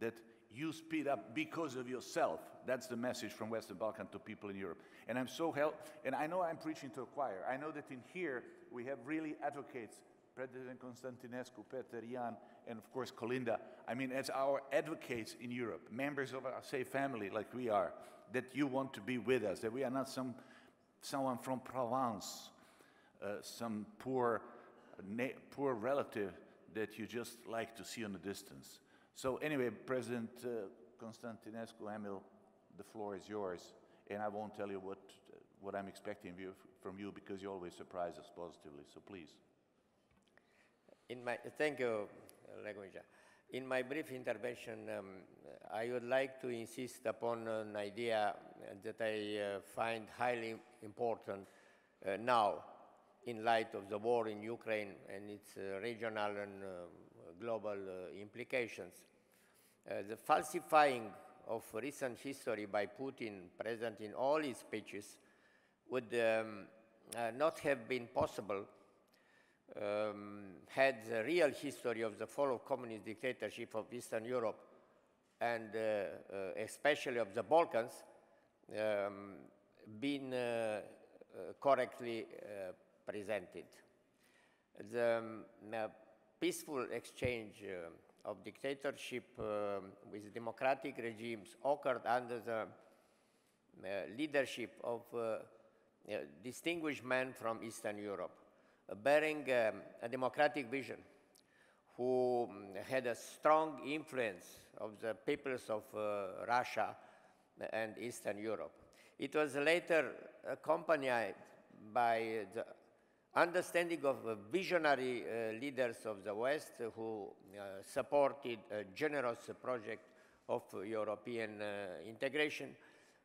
that you speed up because of yourself. That's the message from Western Balkan to people in Europe. And I'm so help, and I know I'm preaching to a choir. I know that in here we have really advocates, President Constantinescu, Peter, Jan, and of course Kolinda. I mean, as our advocates in Europe, members of our say family like we are, that you want to be with us, that we are not some someone from Provence, uh, some poor, poor relative that you just like to see on the distance. So anyway, President uh, Constantinescu, Emil, the floor is yours, and I won't tell you what, what I'm expecting you, from you because you always surprise us positively, so please. In my, thank you, Lagumdzija. In my brief intervention, um, I would like to insist upon an idea that I uh, find highly important uh, now in light of the war in Ukraine and its uh, regional and uh, global uh, implications. Uh, the falsifying of recent history by Putin, present in all his speeches, would um, uh, not have been possible um, had the real history of the fall of communist dictatorship of Eastern Europe and uh, especially of the Balkans um, been correctly presented. The um, peaceful exchange of dictatorship um, with democratic regimes occurred under the uh, leadership of uh, distinguished men from Eastern Europe, uh, bearing um, a democratic vision, who um, had a strong influence of the peoples of Russia and Eastern Europe. It was later accompanied by the understanding of uh, visionary uh, leaders of the West who uh, supported a generous project of European integration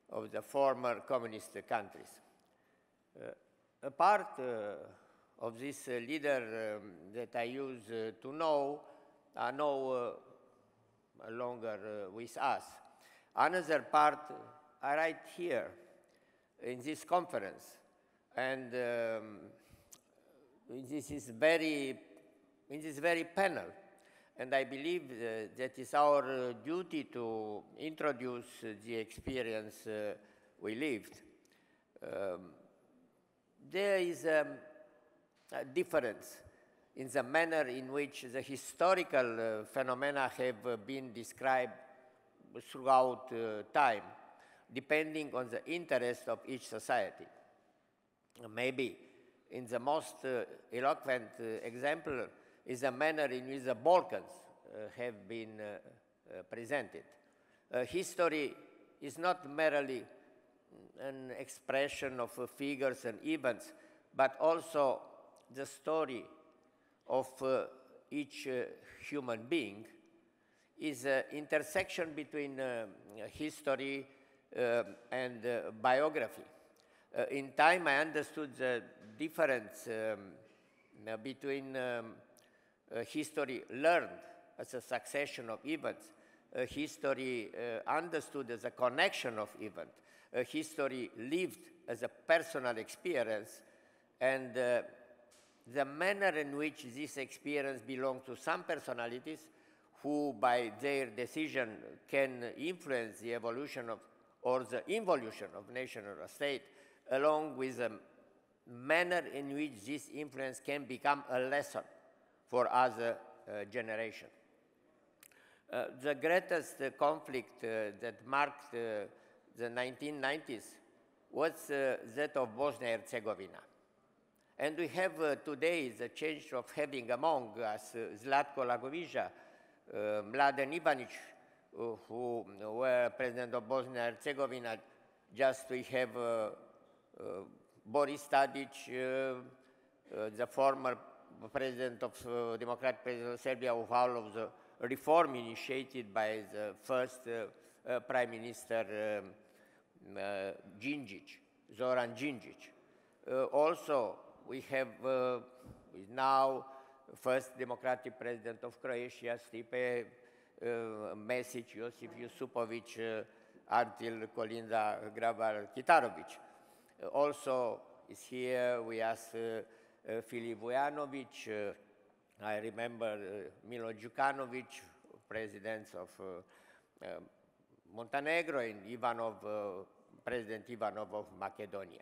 of the former communist countries. a part of this leader um, that I used to know are no longer with us. Another part are right here in this conference. And um, this is very, in this very panel. And I believe uh, that is our uh, duty to introduce uh, the experience uh, we lived. Um, there is um, a difference in the manner in which the historical phenomena have been described throughout time, depending on the interest of each society. Maybe in the most uh, eloquent uh, example is the manner in which the Balkans uh, have been presented. history is not merely an expression of figures and events, but also the story of uh, each uh, human being is an intersection between uh, history and biography. in time, I understood the difference um, between um, history learned as a succession of events, history uh, understood as a connection of events, history lived as a personal experience, and uh, the manner in which this experience belongs to some personalities who, by their decision, can influence the evolution of or the involution of nation or state, along with the manner in which this influence can become a lesson for other uh, generations. Uh, the greatest uh, conflict uh, that marked uh, the 1990s was uh, that of Bosnia-Herzegovina. And we have today the change of having among us Zlatko Lagumdzija, Mladen Ivanic, who were president of Bosnia-Herzegovina. Just we have Boris Tadic, uh, uh, the former president of uh, Democratic President of Serbia, who followed the reform initiated by the first Prime Minister um, Zoran Djindjic. also, we have now first democratic president of Croatia, Stipe uh, Mesic, Josip Josipovic, uh, until Kolinda Grabar-Kitarovic also is here. We asked uh, uh, Filip Vujanovic. Uh, I remember uh, Milo Djukanovic, presidents of uh, um, Montenegro, and Ivanov, uh, President Ivanov of Macedonia.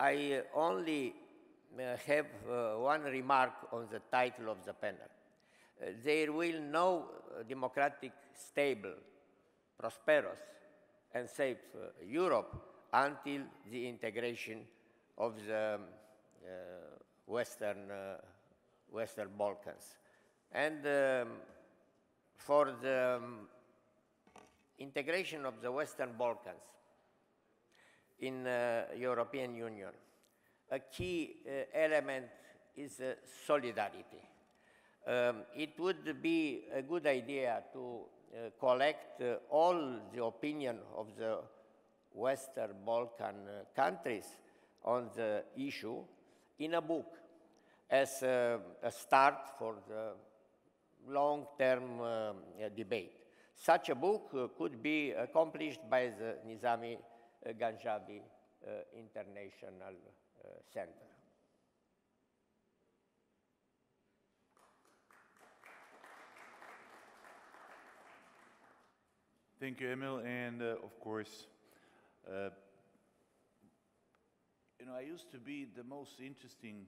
I only have one remark on the title of the panel. there will no democratic, stable, prosperous, and safe Europe until the integration of the um, uh, Western, uh, Western Balkans. And um, for the um, integration of the Western Balkans in uh, European Union, a key uh, element is uh, solidarity. Um, it would be a good idea to uh, collect all the opinion of the Western Balkan uh, countries on the issue in a book as a, a start for the long-term uh, debate. Such a book uh, could be accomplished by the Nizami uh, Ganjavi uh, International Center. Thank you, Emil. And of course, uh, you know, I used to be the most interesting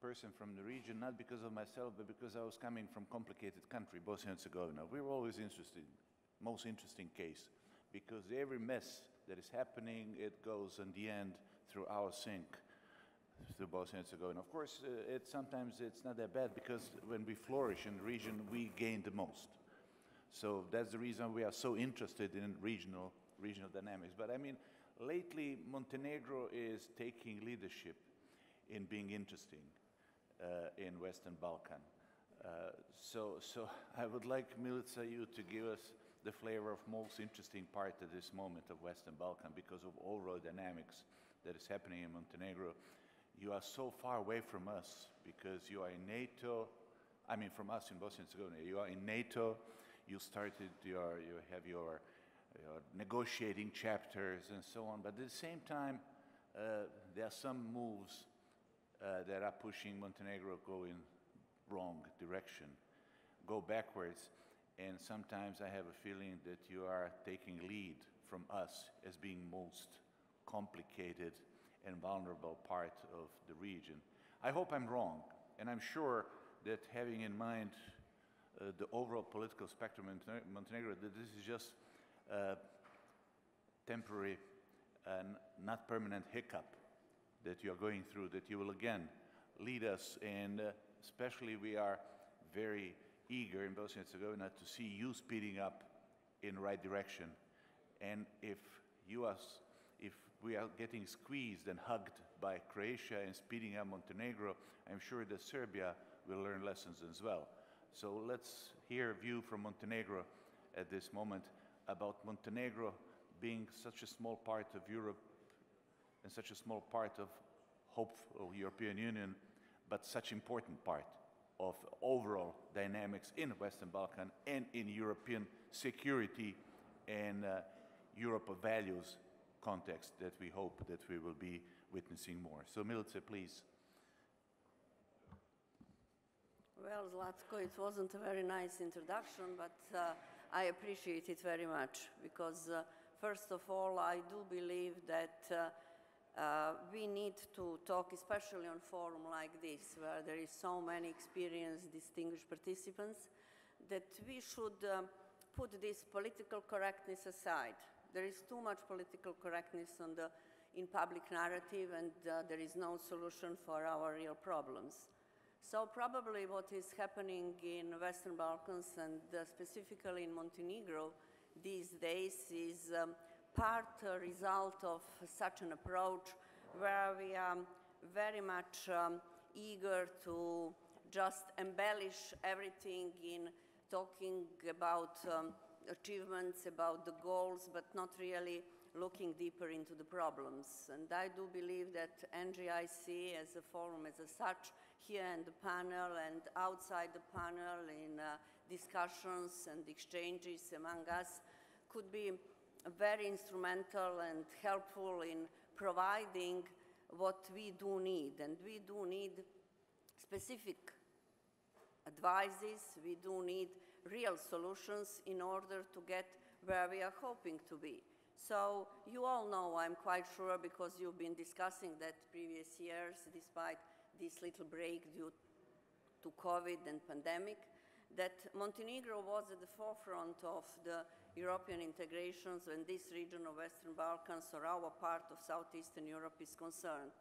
person from the region, not because of myself, but because I was coming from complicated country, Bosnia and Herzegovina. We were always interested, most interesting case, because every mess that is happening, it goes in the end through our sink through Bosnia and Herzegovina. Of course, uh, it, sometimes it's not that bad because when we flourish in the region, we gain the most. So that's the reason we are so interested in regional, regional dynamics. But I mean, lately Montenegro is taking leadership in being interesting uh, in Western Balkan. Uh, so, so (laughs) I would like Milica you to give us the flavor of most interesting part at this moment of Western Balkan because of overall dynamics that is happening in Montenegro. You are so far away from us because you are in NATO, I mean from us in Bosnia and Herzegovina, you are in NATO, you started your, you have your, your negotiating chapters and so on, but at the same time, uh, there are some moves uh, that are pushing Montenegro go in wrong direction, go backwards, and sometimes I have a feeling that you are taking lead from us as being most complicated and vulnerable part of the region. I hope I'm wrong, and I'm sure that having in mind uh, the overall political spectrum in Montenegro, that this is just temporary and not permanent hiccup that you are going through, that you will again lead us, and uh, especially we are very eager in Bosnia and Herzegovina to see you speeding up in the right direction. And if you are, if we are getting squeezed and hugged by Croatia and speeding up Montenegro, I'm sure that Serbia will learn lessons as well. So let's hear a view from Montenegro at this moment about Montenegro being such a small part of Europe and such a small part of hope of European Union, but such important part of overall dynamics in Western Balkan and in European security and uh, Europe of values context that we hope that we will be witnessing more. So Milica, please. Well, Zlatko, it wasn't a very nice introduction, but uh, I appreciate it very much because, uh, first of all, I do believe that uh, uh we need to talk, especially on forum like this, where there is so many experienced, distinguished participants, that we should uh, put this political correctness aside. There is too much political correctness the, in public narrative, and uh, there is no solution for our real problems. So probably what is happening in Western Balkans and uh, specifically in Montenegro these days is um, part a result of such an approach where we are very much um, eager to just embellish everything in talking about um, achievements, about the goals, but not really looking deeper into the problems. And I do believe that NGIC as a forum, as a such, here in the panel and outside the panel in uh, discussions and exchanges among us could be very instrumental and helpful in providing what we do need. And we do need specific advices, we do need real solutions in order to get where we are hoping to be. So you all know, I'm quite sure, because you've been discussing that previous years, despite this little break due to COVID and pandemic, that Montenegro was at the forefront of the European integrations when this region of Western Balkans or our part of Southeastern Europe is concerned.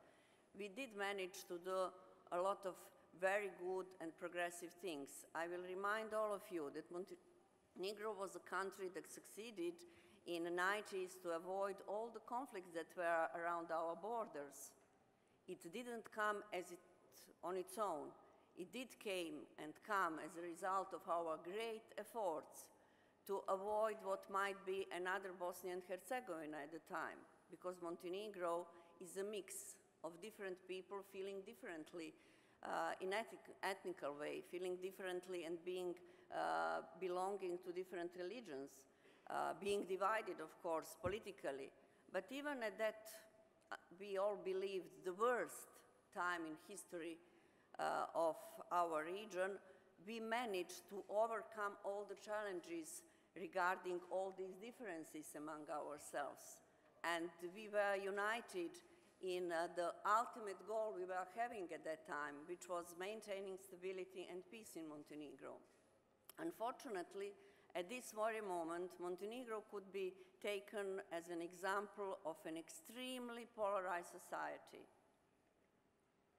We did manage to do a lot of very good and progressive things. I will remind all of you that Montenegro was a country that succeeded in the 90s to avoid all the conflicts that were around our borders. It didn't come as it, on its own. It did came and come as a result of our great efforts to avoid what might be another Bosnia and Herzegovina at the time, because Montenegro is a mix of different people feeling differently uh, in ethnic, ethnical way, feeling differently and being uh, belonging to different religions, uh, being divided, of course, politically. But even at that, uh, we all believed the worst time in history uh, of our region, we managed to overcome all the challenges regarding all these differences among ourselves. And we were united in uh, the ultimate goal we were having at that time, which was maintaining stability and peace in Montenegro. Unfortunately, at this very moment, Montenegro could be taken as an example of an extremely polarized society.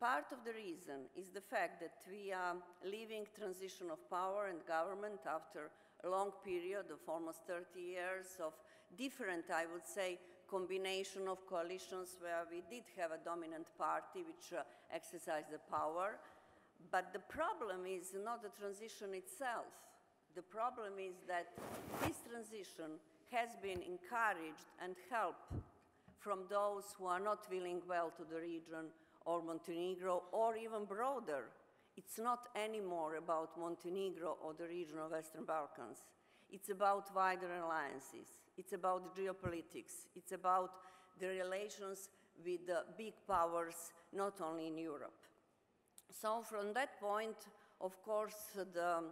Part of the reason is the fact that we are living transition of power and government after a long period of almost 30 years of different, I would say, combination of coalitions where we did have a dominant party which uh, exercised the power. But the problem is not the transition itself. The problem is that this transition has been encouraged and helped from those who are not willing well to the region or Montenegro or even broader. It's not anymore about Montenegro or the region of Western Balkans. It's about wider alliances. It's about geopolitics. It's about the relations with the big powers, not only in Europe. So from that point, of course, the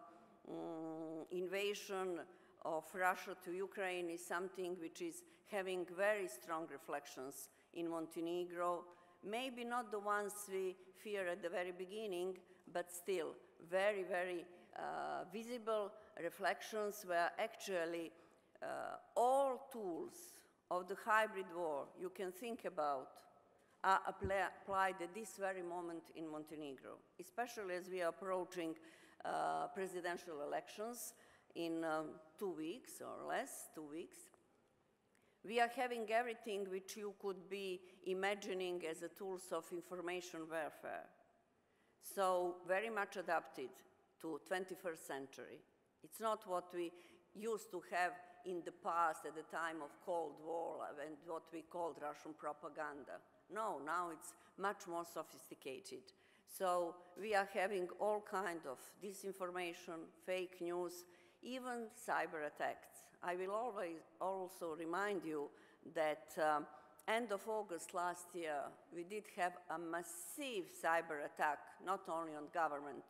um, invasion of Russia to Ukraine is something which is having very strong reflections in Montenegro, maybe not the ones we fear at the very beginning, but still very, very uh, visible reflections where actually uh, all tools of the hybrid war you can think about are applied at this very moment in Montenegro, especially as we are approaching uh, presidential elections in um, two weeks or less, two weeks. We are having everything which you could be imagining as a tools of information warfare. So very much adapted to 21st century. It's not what we used to have in the past at the time of Cold War and what we called Russian propaganda. No, now it's much more sophisticated. So we are having all kind of disinformation, fake news, even cyber attacks. I will always also remind you that um, end of August last year, we did have a massive cyber attack, not only on government,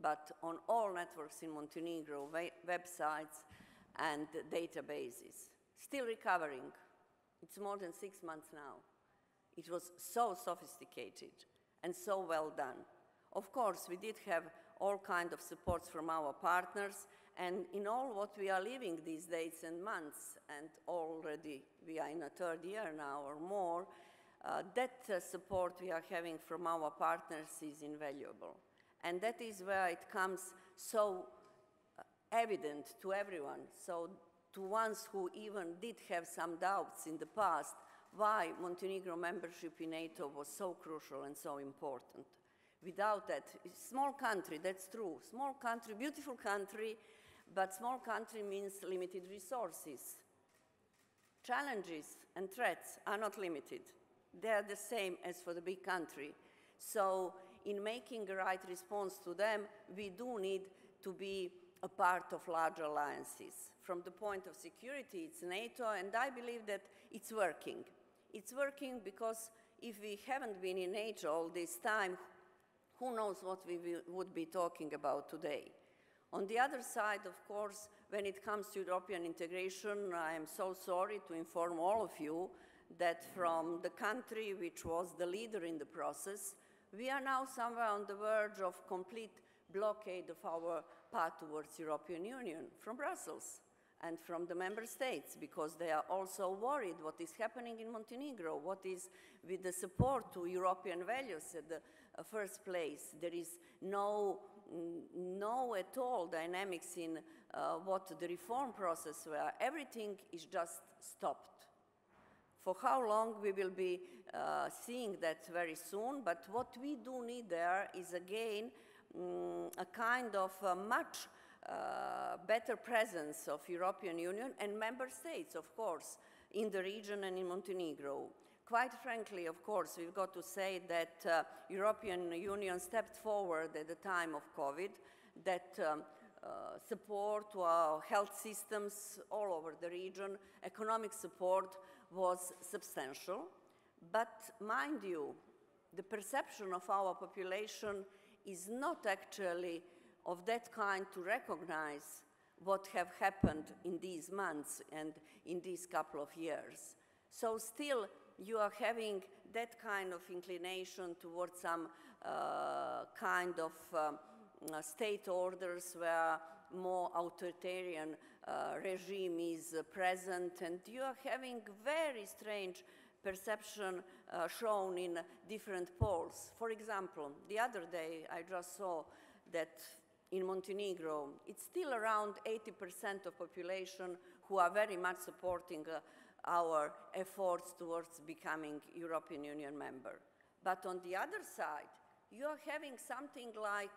but on all networks in Montenegro, websites and databases. Still recovering. It's more than six months now. It was so sophisticated and so well done. Of course, we did have all kind of supports from our partners, and in all what we are living these days and months, and already we are in a third year now or more, uh, that uh, support we are having from our partners is invaluable. And that is where it comes so uh, evident to everyone. So to ones who even did have some doubts in the past, why Montenegro membership in NATO was so crucial and so important. Without that, small country, that's true. Small country, beautiful country, but small country means limited resources. Challenges and threats are not limited. They are the same as for the big country. So in making a right response to them, we do need to be a part of large alliances. From the point of security, it's NATO, and I believe that it's working. It's working because if we haven't been in NATO all this time, who knows what we would be talking about today. On the other side, of course, when it comes to European integration, I am so sorry to inform all of you that from the country which was the leader in the process, we are now somewhere on the verge of complete blockade of our path towards European Union from Brussels and from the member states because they are also worried what is happening in Montenegro, what is with the support to European values at the uh, first place. There is no, no at all dynamics in uh, what the reform process were. Everything is just stopped. For how long we will be uh, seeing that very soon, but what we do need there is again um, a kind of uh, much uh, better presence of European Union and member states, of course, in the region and in Montenegro. Quite frankly, of course, we've got to say that uh, European Union stepped forward at the time of COVID, that um, uh, support to our health systems all over the region, economic support was substantial. But mind you, the perception of our population is not actually of that kind to recognize what have happened in these months and in these couple of years. So still, you are having that kind of inclination towards some uh, kind of um, uh, state orders where more authoritarian uh, regime is present and you are having very strange perception uh, shown in different polls. For example, the other day I just saw that in Montenegro, it's still around 80% of population who are very much supporting uh, our efforts towards becoming European Union member. But on the other side, you are having something like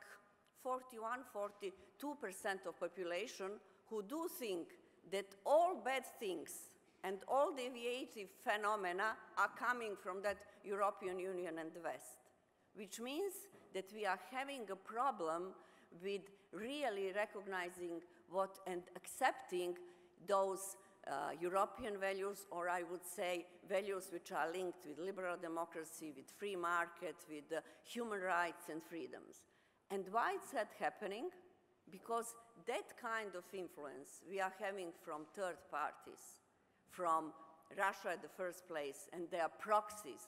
41, 42% of population who do think that all bad things and all deviative phenomena are coming from that European Union and the West, which means that we are having a problem with really recognizing what and accepting those uh, European values, or I would say values which are linked with liberal democracy, with free market, with uh, human rights and freedoms. And why is that happening? Because that kind of influence we are having from third parties, from Russia in the first place, and their proxies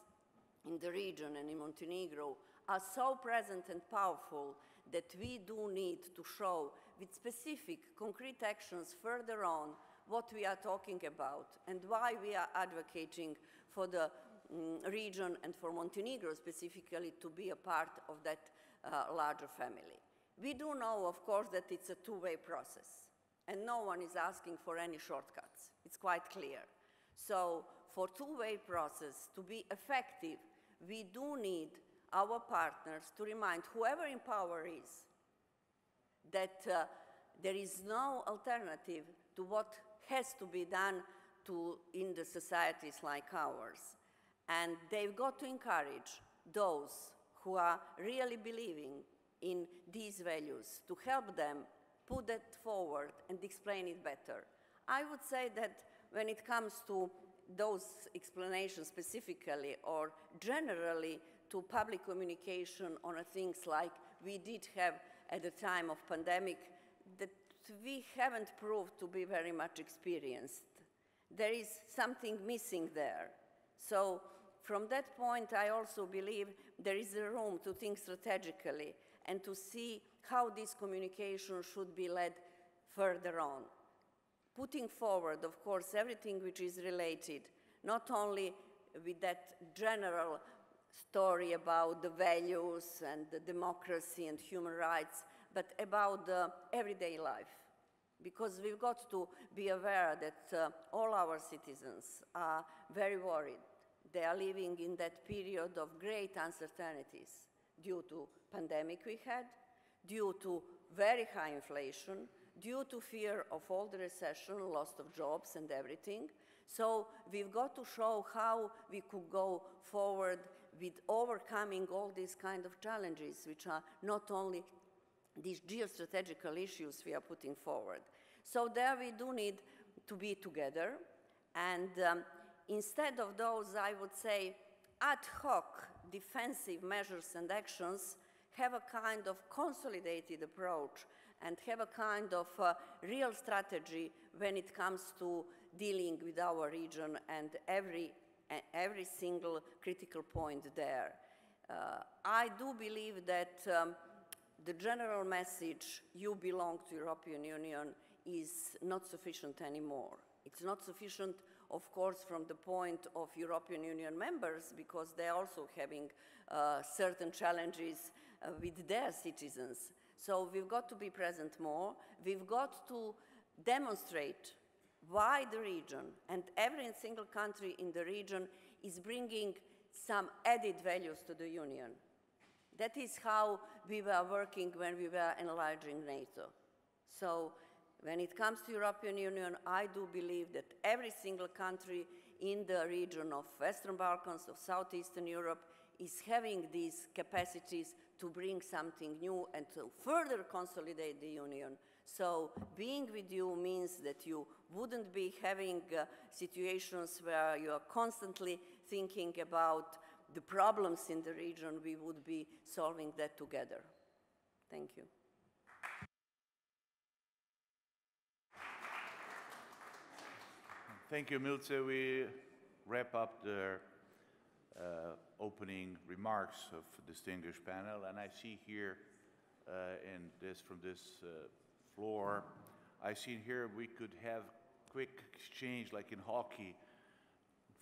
in the region and in Montenegro are so present and powerful that we do need to show with specific, concrete actions further on what we are talking about and why we are advocating for the um, region and for Montenegro specifically to be a part of that uh, larger family. We do know, of course, that it's a two-way process and no one is asking for any shortcuts. It's quite clear. So for two-way process to be effective, we do need our partners to remind whoever in power is that uh, there is no alternative to what has to be done to, in the societies like ours. And they've got to encourage those who are really believing in these values to help them put that forward and explain it better. I would say that when it comes to those explanations specifically or generally to public communication on things like we did have at the time of pandemic we haven't proved to be very much experienced. There is something missing there. So from that point, I also believe there is a room to think strategically and to see how this communication should be led further on. Putting forward, of course, everything which is related, not only with that general story about the values and the democracy and human rights, but about everyday life. Because we've got to be aware that uh, all our citizens are very worried. They are living in that period of great uncertainties due to pandemic we had, due to very high inflation, due to fear of all the recession, loss of jobs and everything. So we've got to show how we could go forward with overcoming all these kind of challenges, which are not only these geostrategical issues we are putting forward. So there we do need to be together. And um, instead of those, I would say, ad hoc defensive measures and actions, have a kind of consolidated approach and have a kind of uh, real strategy when it comes to dealing with our region and every every single critical point there. Uh, I do believe that um, the general message, you belong to European Union, is not sufficient anymore. It's not sufficient, of course, from the point of European Union members, because they're also having uh, certain challenges uh, with their citizens. So we've got to be present more. We've got to demonstrate why the region and every single country in the region is bringing some added values to the Union. That is how we were working when we were enlarging NATO. So when it comes to European Union, I do believe that every single country in the region of Western Balkans, of Southeastern Europe, is having these capacities to bring something new and to further consolidate the Union. So being with you means that you wouldn't be having uh, situations where you are constantly thinking about the problems in the region, we would be solving that together. Thank you. Thank you, Milce. We wrap up the uh, opening remarks of distinguished panel, and I see here uh, in this from this uh, floor, I see here we could have quick exchange like in hockey.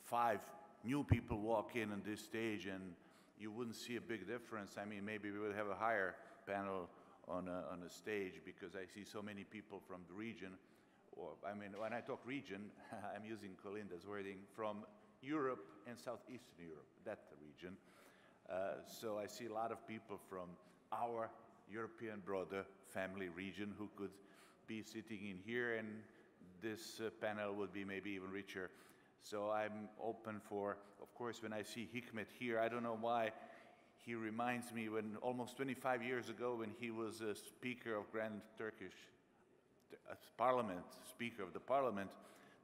Five new people walk in on this stage, and you wouldn't see a big difference. I mean, maybe we would have a higher panel on a, on a stage because I see so many people from the region or I mean, when I talk region, (laughs) I'm using Kolinda's wording from Europe and Southeastern Europe, that region. Uh, so I see a lot of people from our European brother family region who could be sitting in here and this uh, panel would be maybe even richer. So I'm open for, of course, when I see Hikmet here, I don't know why, he reminds me when almost 25 years ago when he was a speaker of Grand Turkish parliament, speaker of the parliament,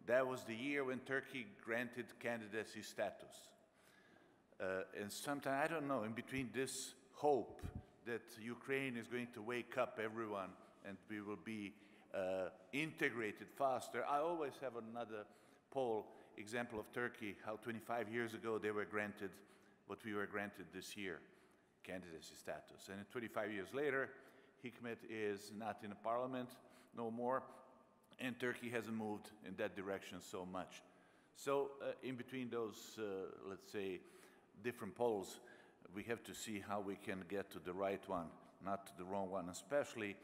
that was the year when Turkey granted candidacy status. Uh, and sometimes, I don't know, in between this hope that Ukraine is going to wake up everyone and we will be uh, integrated faster, I always have another poll example of Turkey, how 25 years ago they were granted what we were granted this year, candidacy status. And 25 years later, Hikmet is not in the parliament, no more, and Turkey hasn't moved in that direction so much. So uh, in between those, uh, let's say, different poles, we have to see how we can get to the right one, not to the wrong one, especially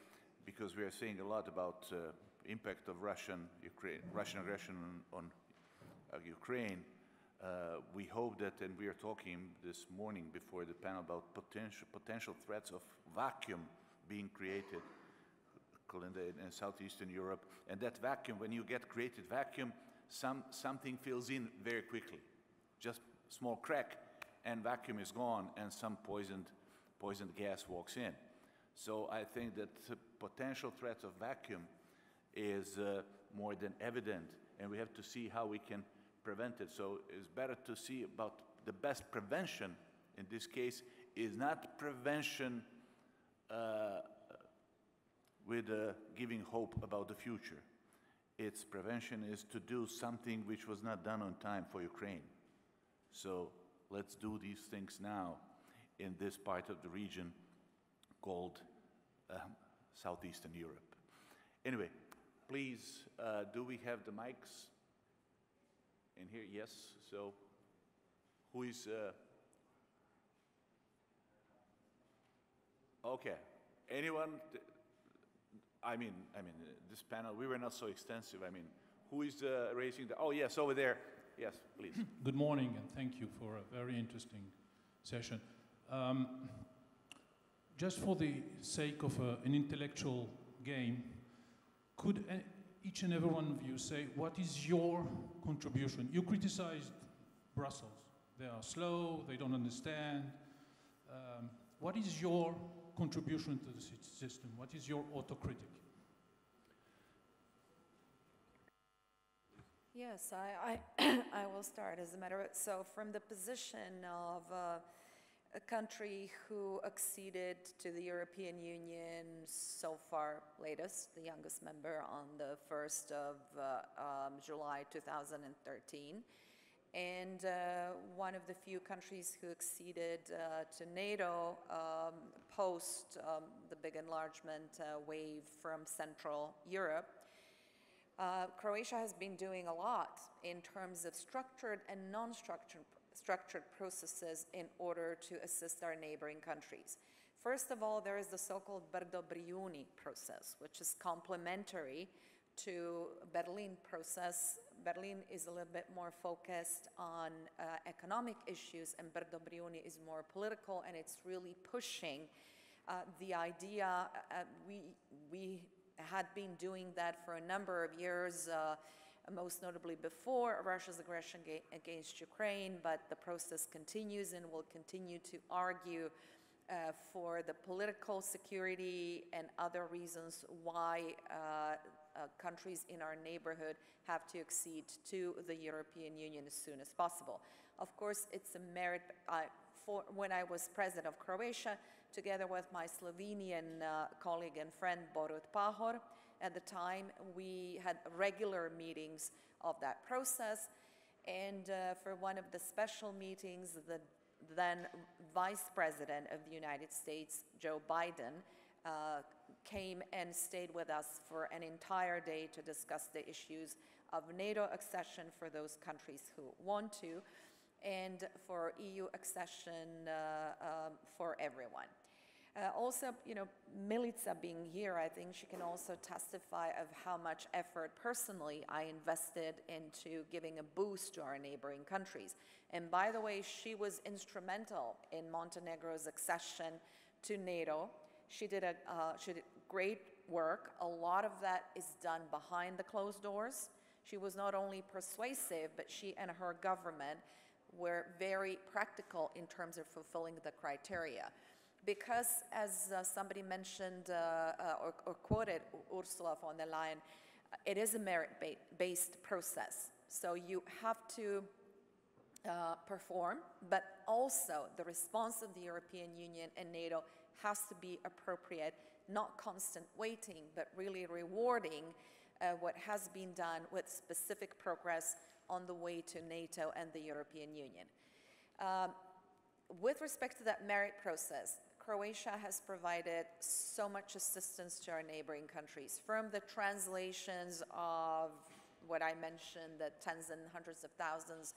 because we are seeing a lot about uh, impact of Russian, Ukraine, Russian aggression on, on Ukraine. Uh, we hope that, and we are talking this morning before the panel about potential, potential threats of vacuum being created in, in southeastern Europe. And that vacuum, when you get created vacuum, some, something fills in very quickly. Just small crack, and vacuum is gone, and some poisoned, poisoned gas walks in. So I think that the potential threat of vacuum is uh, more than evident, and we have to see how we can prevent it. So it's better to see about the best prevention in this case is not prevention uh, with uh, giving hope about the future. Its prevention is to do something which was not done on time for Ukraine. So let's do these things now in this part of the region called uh, Southeastern Europe. Anyway, please, uh, do we have the mics in here? Yes. So who is... Uh, okay. Anyone? I mean, I mean, uh, this panel, we were not so extensive. I mean, who is uh, raising the, oh yes, over there. Yes, please. (clears throat) Good morning and thank you for a very interesting session. Um, just for the sake of a, an intellectual game, could each and every one of you say, what is your contribution? You criticized Brussels. They are slow, they don't understand. Um, what is your contribution to the system? What is your autocritic? Yes, I, I, (coughs) I, will start as a matter of, so from the position of uh, a country who acceded to the European Union so far latest, the youngest member on the 1st of uh, um, July 2013, and uh, one of the few countries who acceded uh, to NATO um, post um, the big enlargement uh, wave from Central Europe. Uh, Croatia has been doing a lot in terms of structured and non-structured structured processes in order to assist our neighboring countries. First of all, there is the so-called Brdo-Brijuni process, which is complementary to Berlin process Berlin is a little bit more focused on uh, economic issues and Brdo Brijuni is more political and it's really pushing uh, the idea, uh, we, we had been doing that for a number of years. Uh, most notably before Russia's aggression against Ukraine, but the process continues and will continue to argue uh, for the political security and other reasons why uh, uh, countries in our neighborhood have to accede to the European Union as soon as possible. Of course, it's a merit. for when I was president of Croatia, together with my Slovenian uh, colleague and friend Borut Pahor, at the time we had regular meetings of that process. And uh, for one of the special meetings, the then Vice President of the United States, Joe Biden, uh, came and stayed with us for an entire day to discuss the issues of NATO accession for those countries who want to, and for EU accession uh, um, for everyone. Uh, also, you know, Milica being here, I think she can also testify of how much effort personally I invested into giving a boost to our neighboring countries. And by the way, she was instrumental in Montenegro's accession to NATO. She did, a, uh, she did great work. A lot of that is done behind the closed doors. She was not only persuasive, but she and her government were very practical in terms of fulfilling the criteria. Because, as uh, somebody mentioned uh, uh or, or, quoted Ursula von der Leyen, it is a merit-based process. So you have to uh, perform, but also the response of the European Union and NATO has to be appropriate, not constant waiting, but really rewarding uh, what has been done with specific progress on the way to NATO and the European Union. Um, with respect to that merit process, Croatia has provided so much assistance to our neighboring countries, from the translations of what I mentioned, the tens and hundreds of thousands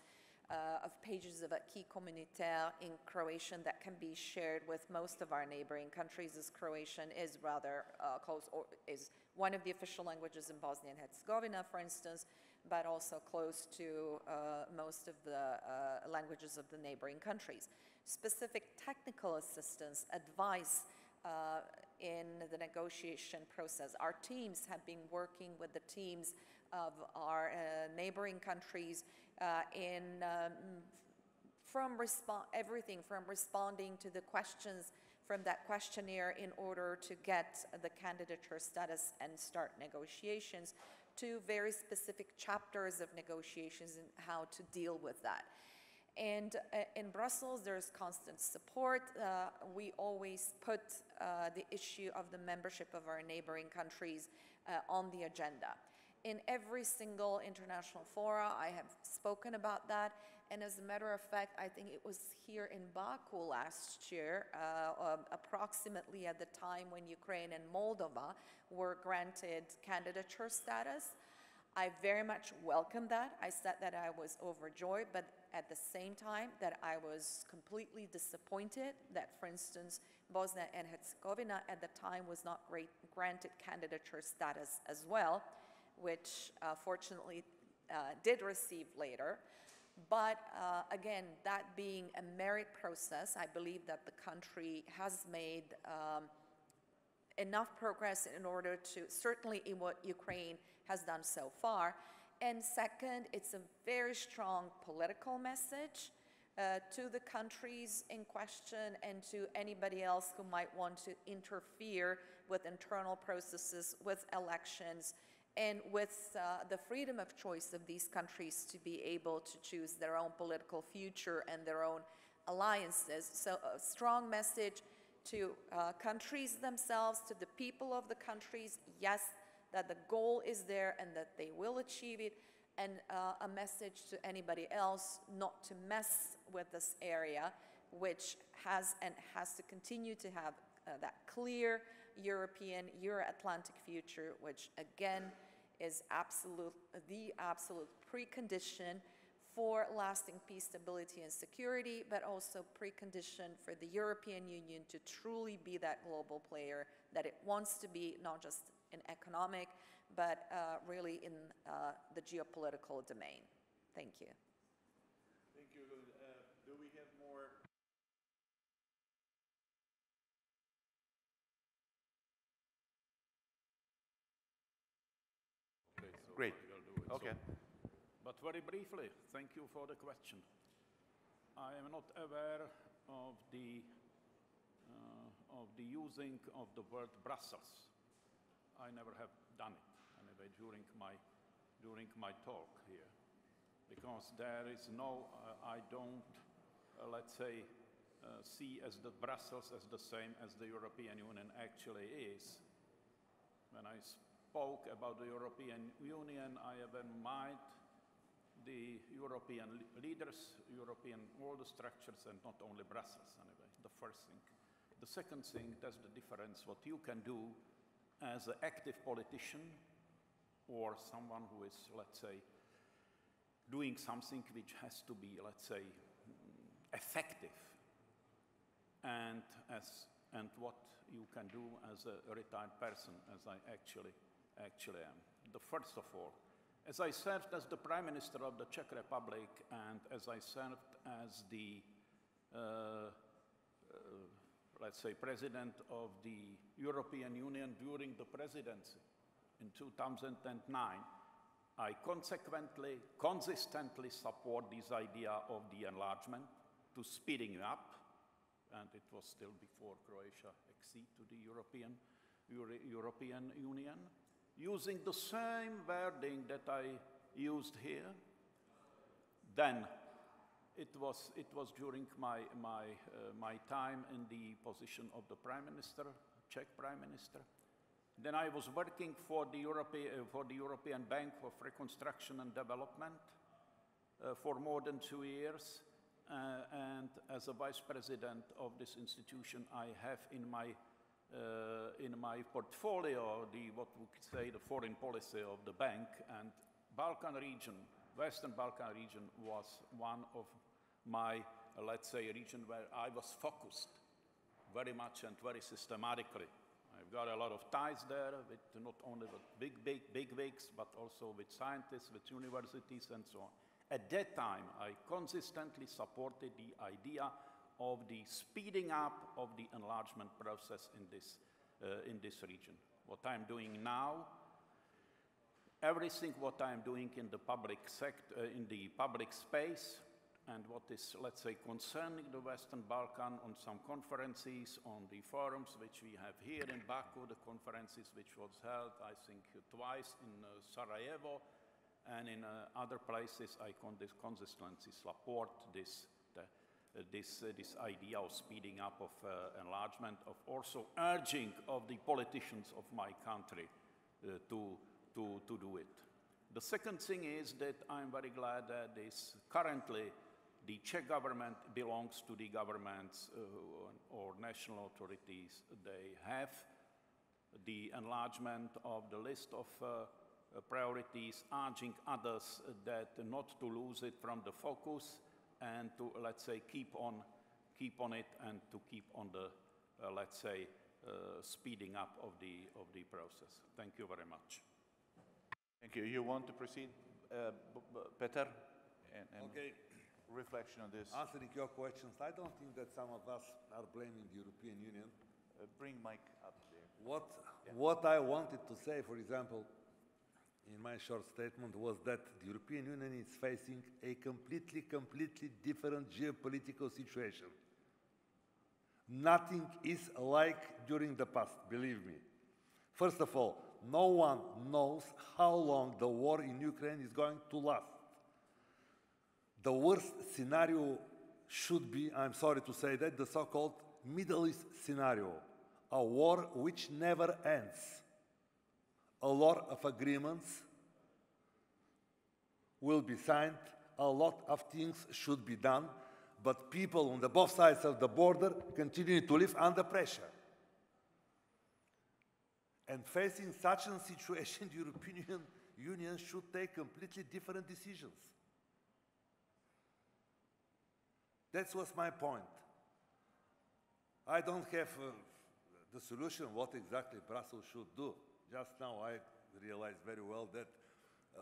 uh, of pages of acquis communautaire in Croatian that can be shared with most of our neighboring countries, as Croatian is rather uh, close, or is one of the official languages in Bosnia and Herzegovina, for instance, but also close to uh, most of the uh, languages of the neighboring countries specific technical assistance, advice uh, in the negotiation process. Our teams have been working with the teams of our uh, neighboring countries uh, in um, from everything from responding to the questions from that questionnaire in order to get the candidature status and start negotiations to very specific chapters of negotiations and how to deal with that. And uh, in Brussels, there's constant support. Uh, we always put uh, the issue of the membership of our neighboring countries uh, on the agenda. In every single international fora, I have spoken about that. And as a matter of fact, I think it was here in Baku last year, uh, um, approximately at the time when Ukraine and Moldova were granted candidature status. I very much welcomed that. I said that I was overjoyed, but at the same time that I was completely disappointed that, for instance, Bosnia and Herzegovina at the time was not great, granted candidature status as well, which uh, fortunately uh, did receive later. But uh, again, that being a merit process, I believe that the country has made um, enough progress in order to, certainly in what Ukraine has done so far, and second, it's a very strong political message uh, to the countries in question and to anybody else who might want to interfere with internal processes, with elections, and with uh, the freedom of choice of these countries to be able to choose their own political future and their own alliances. So a strong message to uh, countries themselves, to the people of the countries, yes, that the goal is there and that they will achieve it, and uh, a message to anybody else not to mess with this area, which has and has to continue to have uh, that clear European, Euro-Atlantic future, which again is absolute, the absolute precondition for lasting peace, stability, and security, but also precondition for the European Union to truly be that global player that it wants to be, not just in economic, but uh, really in uh, the geopolitical domain. Thank you. Thank you. Uh, do we have more? Okay, so Great. it. Okay. So. But very briefly, thank you for the question. I am not aware of the, uh, of the using of the word Brussels. I never have done it, anyway, during my, during my talk here. Because there is no, uh, I don't, uh, let's say, uh, see as the Brussels as the same as the European Union actually is. When I spoke about the European Union, I have in mind the European leaders, European, all the structures, and not only Brussels, anyway, the first thing. The second thing, that's the difference, what you can do as an active politician or someone who is, let's say, doing something which has to be, let's say, effective, and, as, and what you can do as a retired person, as I actually, actually am. The first of all, as I served as the Prime Minister of the Czech Republic and as I served as the, uh, let's say, President of the European Union during the presidency in 2009, I consequently, consistently support this idea of the enlargement to speeding up, and it was still before Croatia acceded to the European, Euro European Union using the same wording that I used here. Then it was, it was during my, my, uh, my time in the position of the Prime Minister, Czech Prime Minister. Then I was working for the, Europe, uh, for the European Bank for Reconstruction and Development uh, for more than two years. Uh, and as a vice president of this institution, I have in my uh, in my portfolio the, what we could say, the foreign policy of the bank, and Balkan region, Western Balkan region was one of my, uh, let's say, region where I was focused very much and very systematically. I've got a lot of ties there with not only with big, big, big wigs, but also with scientists, with universities, and so on. At that time, I consistently supported the idea of the speeding up of the enlargement process in this, uh, in this region. What I'm doing now, everything what I'm doing in the public sector, uh, in the public space, and what is, let's say, concerning the Western Balkan on some conferences, on the forums which we have here in Baku, the conferences which was held, I think, twice in uh, Sarajevo, and in uh, other places, I con consistently support this uh, this, uh, this idea of speeding up of uh, enlargement, of also urging of the politicians of my country to, to, to do it. The second thing is that I'm very glad that this currently the Czech government belongs to the governments uh, or national authorities. They have the enlargement of the list of uh, priorities, urging others that not to lose it from the focus and to, let's say, keep on, keep on it and to keep on the, uh, let's say, uh, speeding up of the, of the process. Thank you very much. Thank you. You want to proceed, uh, Petar? And, and okay. Reflection on this. Answering your questions, I don't think that some of us are blaming the European Union. Uh, bring Mike up there. What, yeah. what I wanted to say, for example, in my short statement was that the European Union is facing a completely, completely different geopolitical situation. Nothing is like during the past, believe me. First of all, no one knows how long the war in Ukraine is going to last. The worst scenario should be, I'm sorry to say that, the so-called Middle East scenario, a war which never ends a lot of agreements will be signed, a lot of things should be done, but people on the both sides of the border continue to live under pressure. And facing such a (laughs) situation, the European Union should take completely different decisions. That was my point. I don't have uh, the solution what exactly Brussels should do. Just now I realized very well that uh,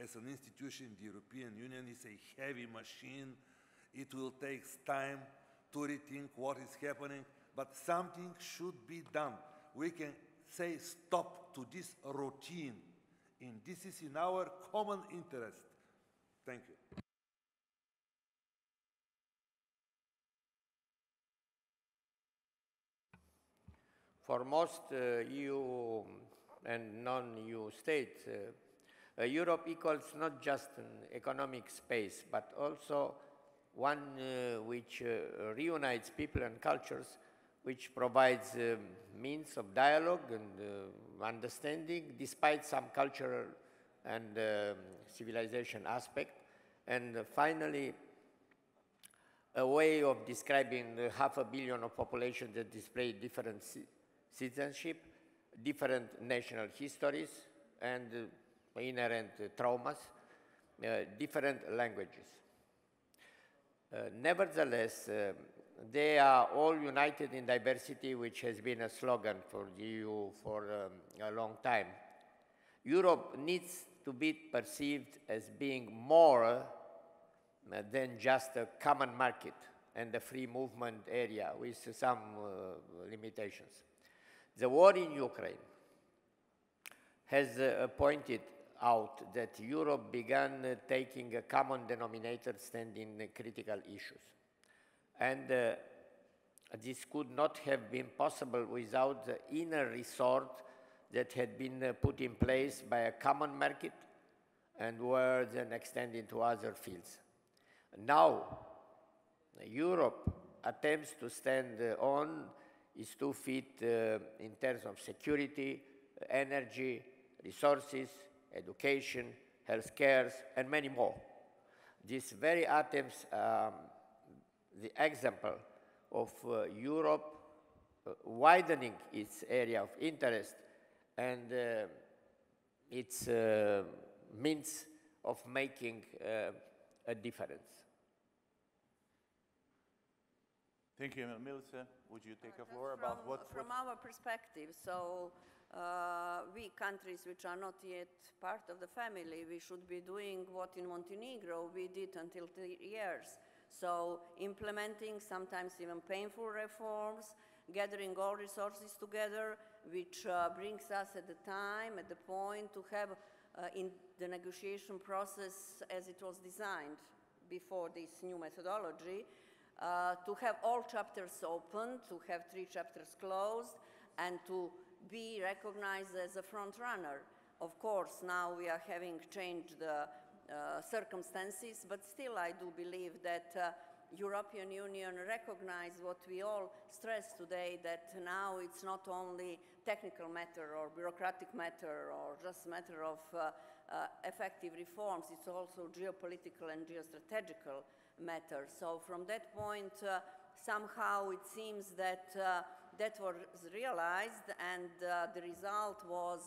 as an institution, the European Union is a heavy machine. It will take time to rethink what is happening, but something should be done. We can say stop to this routine And this is in our common interest. Thank you. For most uh, EU and non-EU states, uh, uh, Europe equals not just an economic space, but also one uh, which uh, reunites people and cultures, which provides means of dialogue and uh, understanding despite some cultural and um, civilization aspect. And finally, a way of describing the half a billion of population that display different citizenship, different national histories and uh, inherent uh, traumas, uh, different languages. Uh, nevertheless, uh, they are all united in diversity, which has been a slogan for the EU for um, a long time. Europe needs to be perceived as being more uh, than just a common market and a free movement area with some limitations. The war in Ukraine has uh, pointed out that Europe began uh, taking a common denominator stand in critical issues. And uh, this could not have been possible without the inner resort that had been uh, put in place by a common market and were then extended to other fields. Now, Europe attempts to stand uh, on is two feet uh, in terms of security, energy, resources, education, health healthcare, and many more. These very items, um, the example of uh, Europe uh, widening its area of interest and uh, its uh, means of making a difference. Thank you, Milica. Would you take uh, a floor from, about what? From what our perspective, so uh, we countries which are not yet part of the family, we should be doing what in Montenegro we did until three years. So implementing sometimes even painful reforms, gathering all resources together, which uh, brings us at the time, at the point to have uh, in the negotiation process as it was designed before this new methodology, uh, to have all chapters open, to have three chapters closed, and to be recognized as a front runner. Of course, now we are having changed the uh, circumstances, but still I do believe that uh, European Union recognize what we all stress today, that now it's not only technical matter or bureaucratic matter or just matter of uh, uh effective reforms, it's also geopolitical and geostrategical matter. So from that point, uh, somehow it seems that uh, that was realized and uh, the result was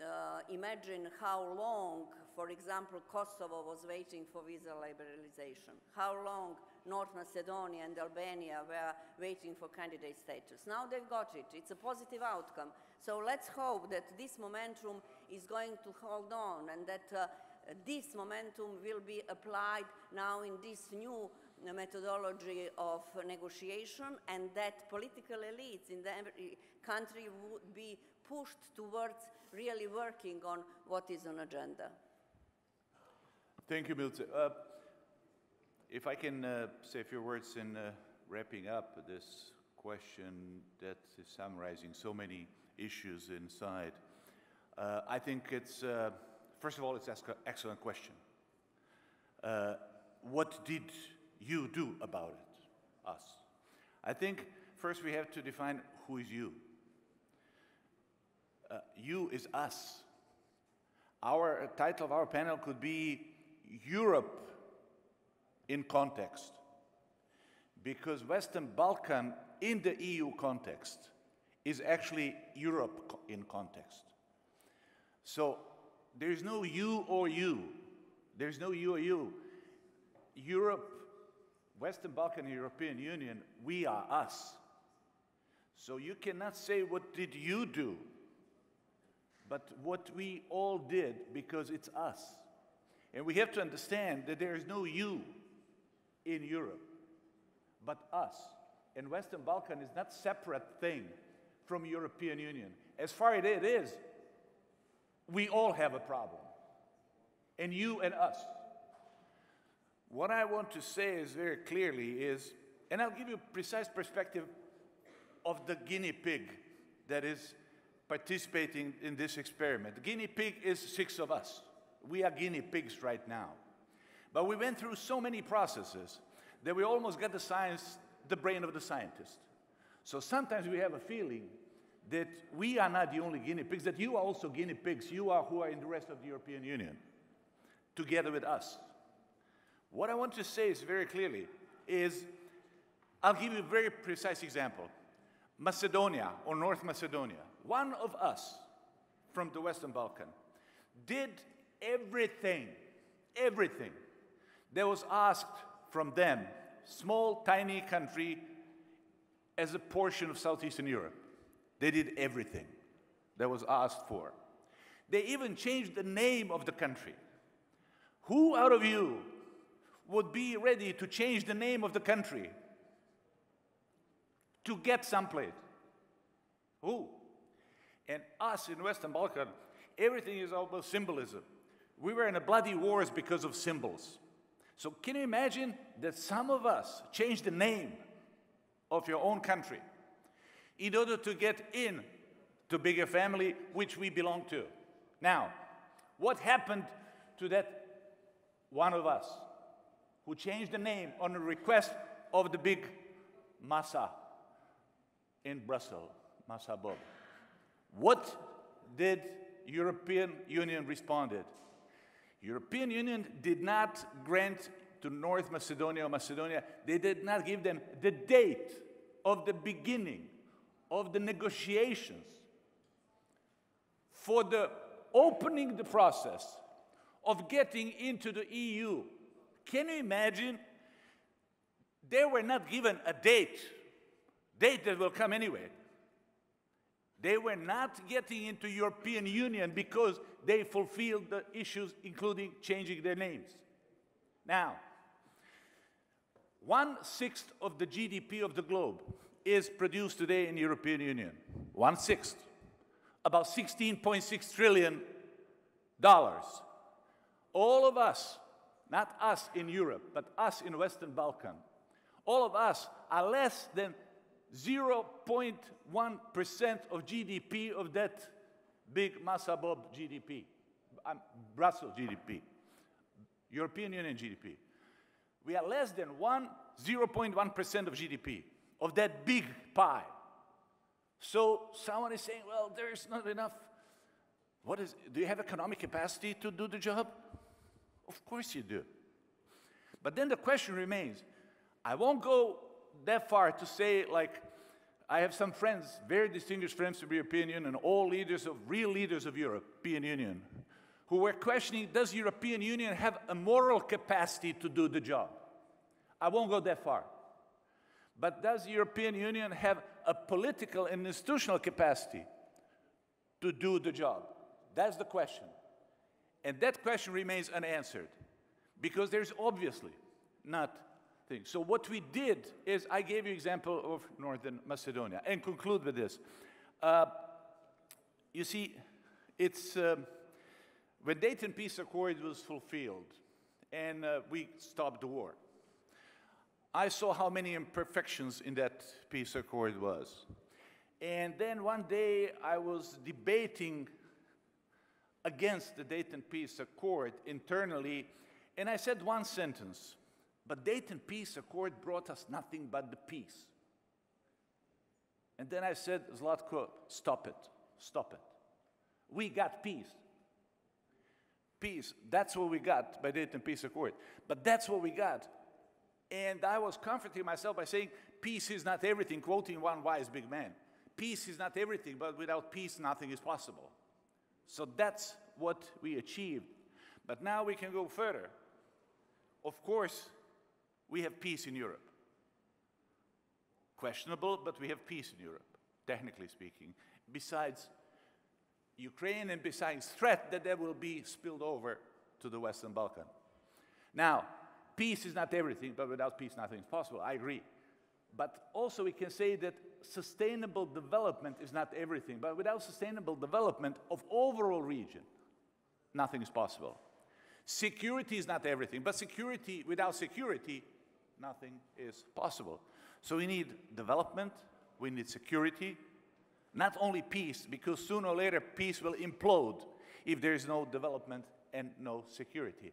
uh, imagine how long, for example, Kosovo was waiting for visa liberalization, how long North Macedonia and Albania were waiting for candidate status. Now they've got it. It's a positive outcome. So let's hope that this momentum is going to hold on and that uh, this momentum will be applied now in this new methodology of negotiation and that political elites in the country would be pushed towards really working on what is on agenda. Thank you, Milica. Uh, if I can uh, say a few words in uh, wrapping up this question that is summarizing so many issues inside, uh, I think it's uh, First of all, it's an excellent question. Uh, what did you do about it, us? I think first we have to define who is you. Uh, you is us. Our uh, title of our panel could be Europe in context. Because Western Balkan in the EU context is actually Europe in context. So there's no you or you. There's no you or you. Europe, Western Balkan European Union, we are us. So you cannot say, what did you do? But what we all did because it's us. And we have to understand that there is no you in Europe, but us. And Western Balkan is not separate thing from European Union. As far as it is, we all have a problem, and you and us. What I want to say is very clearly is, and I'll give you a precise perspective of the guinea pig that is participating in this experiment. The guinea pig is six of us. We are guinea pigs right now. But we went through so many processes that we almost got the science, the brain of the scientist. So sometimes we have a feeling that we are not the only guinea pigs, that you are also guinea pigs, you are who are in the rest of the European Union, together with us. What I want to say is very clearly is, I'll give you a very precise example. Macedonia or North Macedonia, one of us from the Western Balkan, did everything, everything that was asked from them, small, tiny country, as a portion of Southeastern Europe. They did everything that was asked for. They even changed the name of the country. Who out of you would be ready to change the name of the country to get someplace? Who? And us in Western Balkan, everything is all about symbolism. We were in a bloody wars because of symbols. So can you imagine that some of us changed the name of your own country in order to get in to bigger family which we belong to? Now, what happened to that one of us who changed the name on a request of the big Massa in Brussels, Massa Bob? What did European Union responded? European Union did not grant to North Macedonia or Macedonia, they did not give them the date of the beginning of the negotiations for the opening the process of getting into the EU. Can you imagine? They were not given a date, date that will come anyway. They were not getting into European Union because they fulfilled the issues, including changing their names. Now, one sixth of the GDP of the globe is produced today in the European Union. One sixth. About 16.6 trillion dollars. All of us, not us in Europe, but us in Western Balkan, all of us are less than 0.1% of GDP of that big Masabob GDP, um, Brussels GDP, European Union GDP. We are less than 1, 0.1% of GDP of that big pie. So someone is saying, well, there's not enough. What is, do you have economic capacity to do the job? Of course you do. But then the question remains, I won't go that far to say, like, I have some friends, very distinguished friends from the European Union, all leaders of, real leaders of European Union, who were questioning, does European Union have a moral capacity to do the job? I won't go that far. But does the European Union have a political and institutional capacity to do the job? That's the question. And that question remains unanswered because there's obviously not things. So what we did is I gave you example of Northern Macedonia and conclude with this. Uh, you see, it's um, when Dayton Peace Accord was fulfilled and uh, we stopped the war. I saw how many imperfections in that peace accord was. And then one day I was debating against the Dayton Peace Accord internally, and I said one sentence but Dayton Peace Accord brought us nothing but the peace. And then I said, Zlatko, stop it, stop it. We got peace. Peace, that's what we got by Dayton Peace Accord. But that's what we got. And I was comforting myself by saying, peace is not everything, quoting one wise big man. Peace is not everything, but without peace, nothing is possible. So that's what we achieved. But now we can go further. Of course, we have peace in Europe. Questionable, but we have peace in Europe, technically speaking. Besides Ukraine and besides threat that there will be spilled over to the Western Balkan. Now, peace is not everything, but without peace nothing is possible. I agree. But also we can say that sustainable development is not everything, but without sustainable development of overall region, nothing is possible. Security is not everything, but security, without security, nothing is possible. So we need development, we need security, not only peace, because sooner or later peace will implode if there is no development and no security.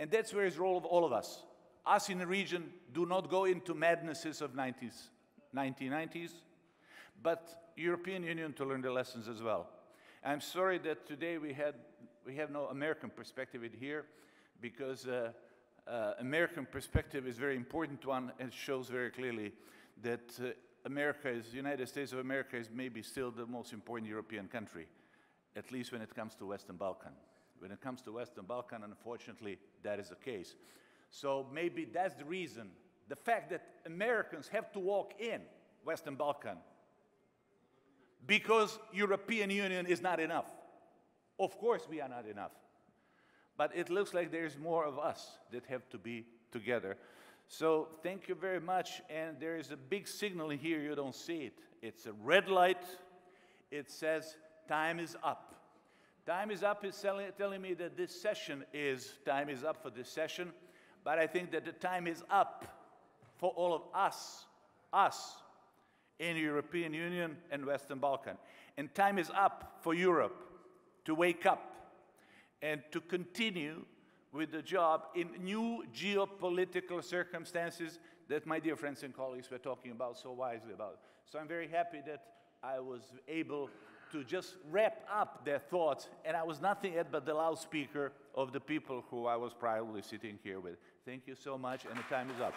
And that's where is the role of all of us. Us in the region do not go into madnesses of 90s, 1990s, but European Union to learn the lessons as well. I'm sorry that today we, had, we have no American perspective in here because uh, uh, American perspective is very important one and shows very clearly that uh, America is, United States of America is maybe still the most important European country, at least when it comes to Western Balkan. When it comes to Western Balkan, unfortunately, that is the case. So maybe that's the reason, the fact that Americans have to walk in Western Balkan because European Union is not enough. Of course we are not enough. But it looks like there's more of us that have to be together. So thank you very much. And there is a big signal here, you don't see it. It's a red light. It says time is up. Time is up is telling me that this session is, time is up for this session. But I think that the time is up for all of us, us in European Union and Western Balkan. And time is up for Europe to wake up and to continue with the job in new geopolitical circumstances that my dear friends and colleagues were talking about so wisely about. So I'm very happy that I was able to just wrap up their thoughts, and I was nothing yet but the loudspeaker of the people who I was proudly sitting here with. Thank you so much, and the time is up.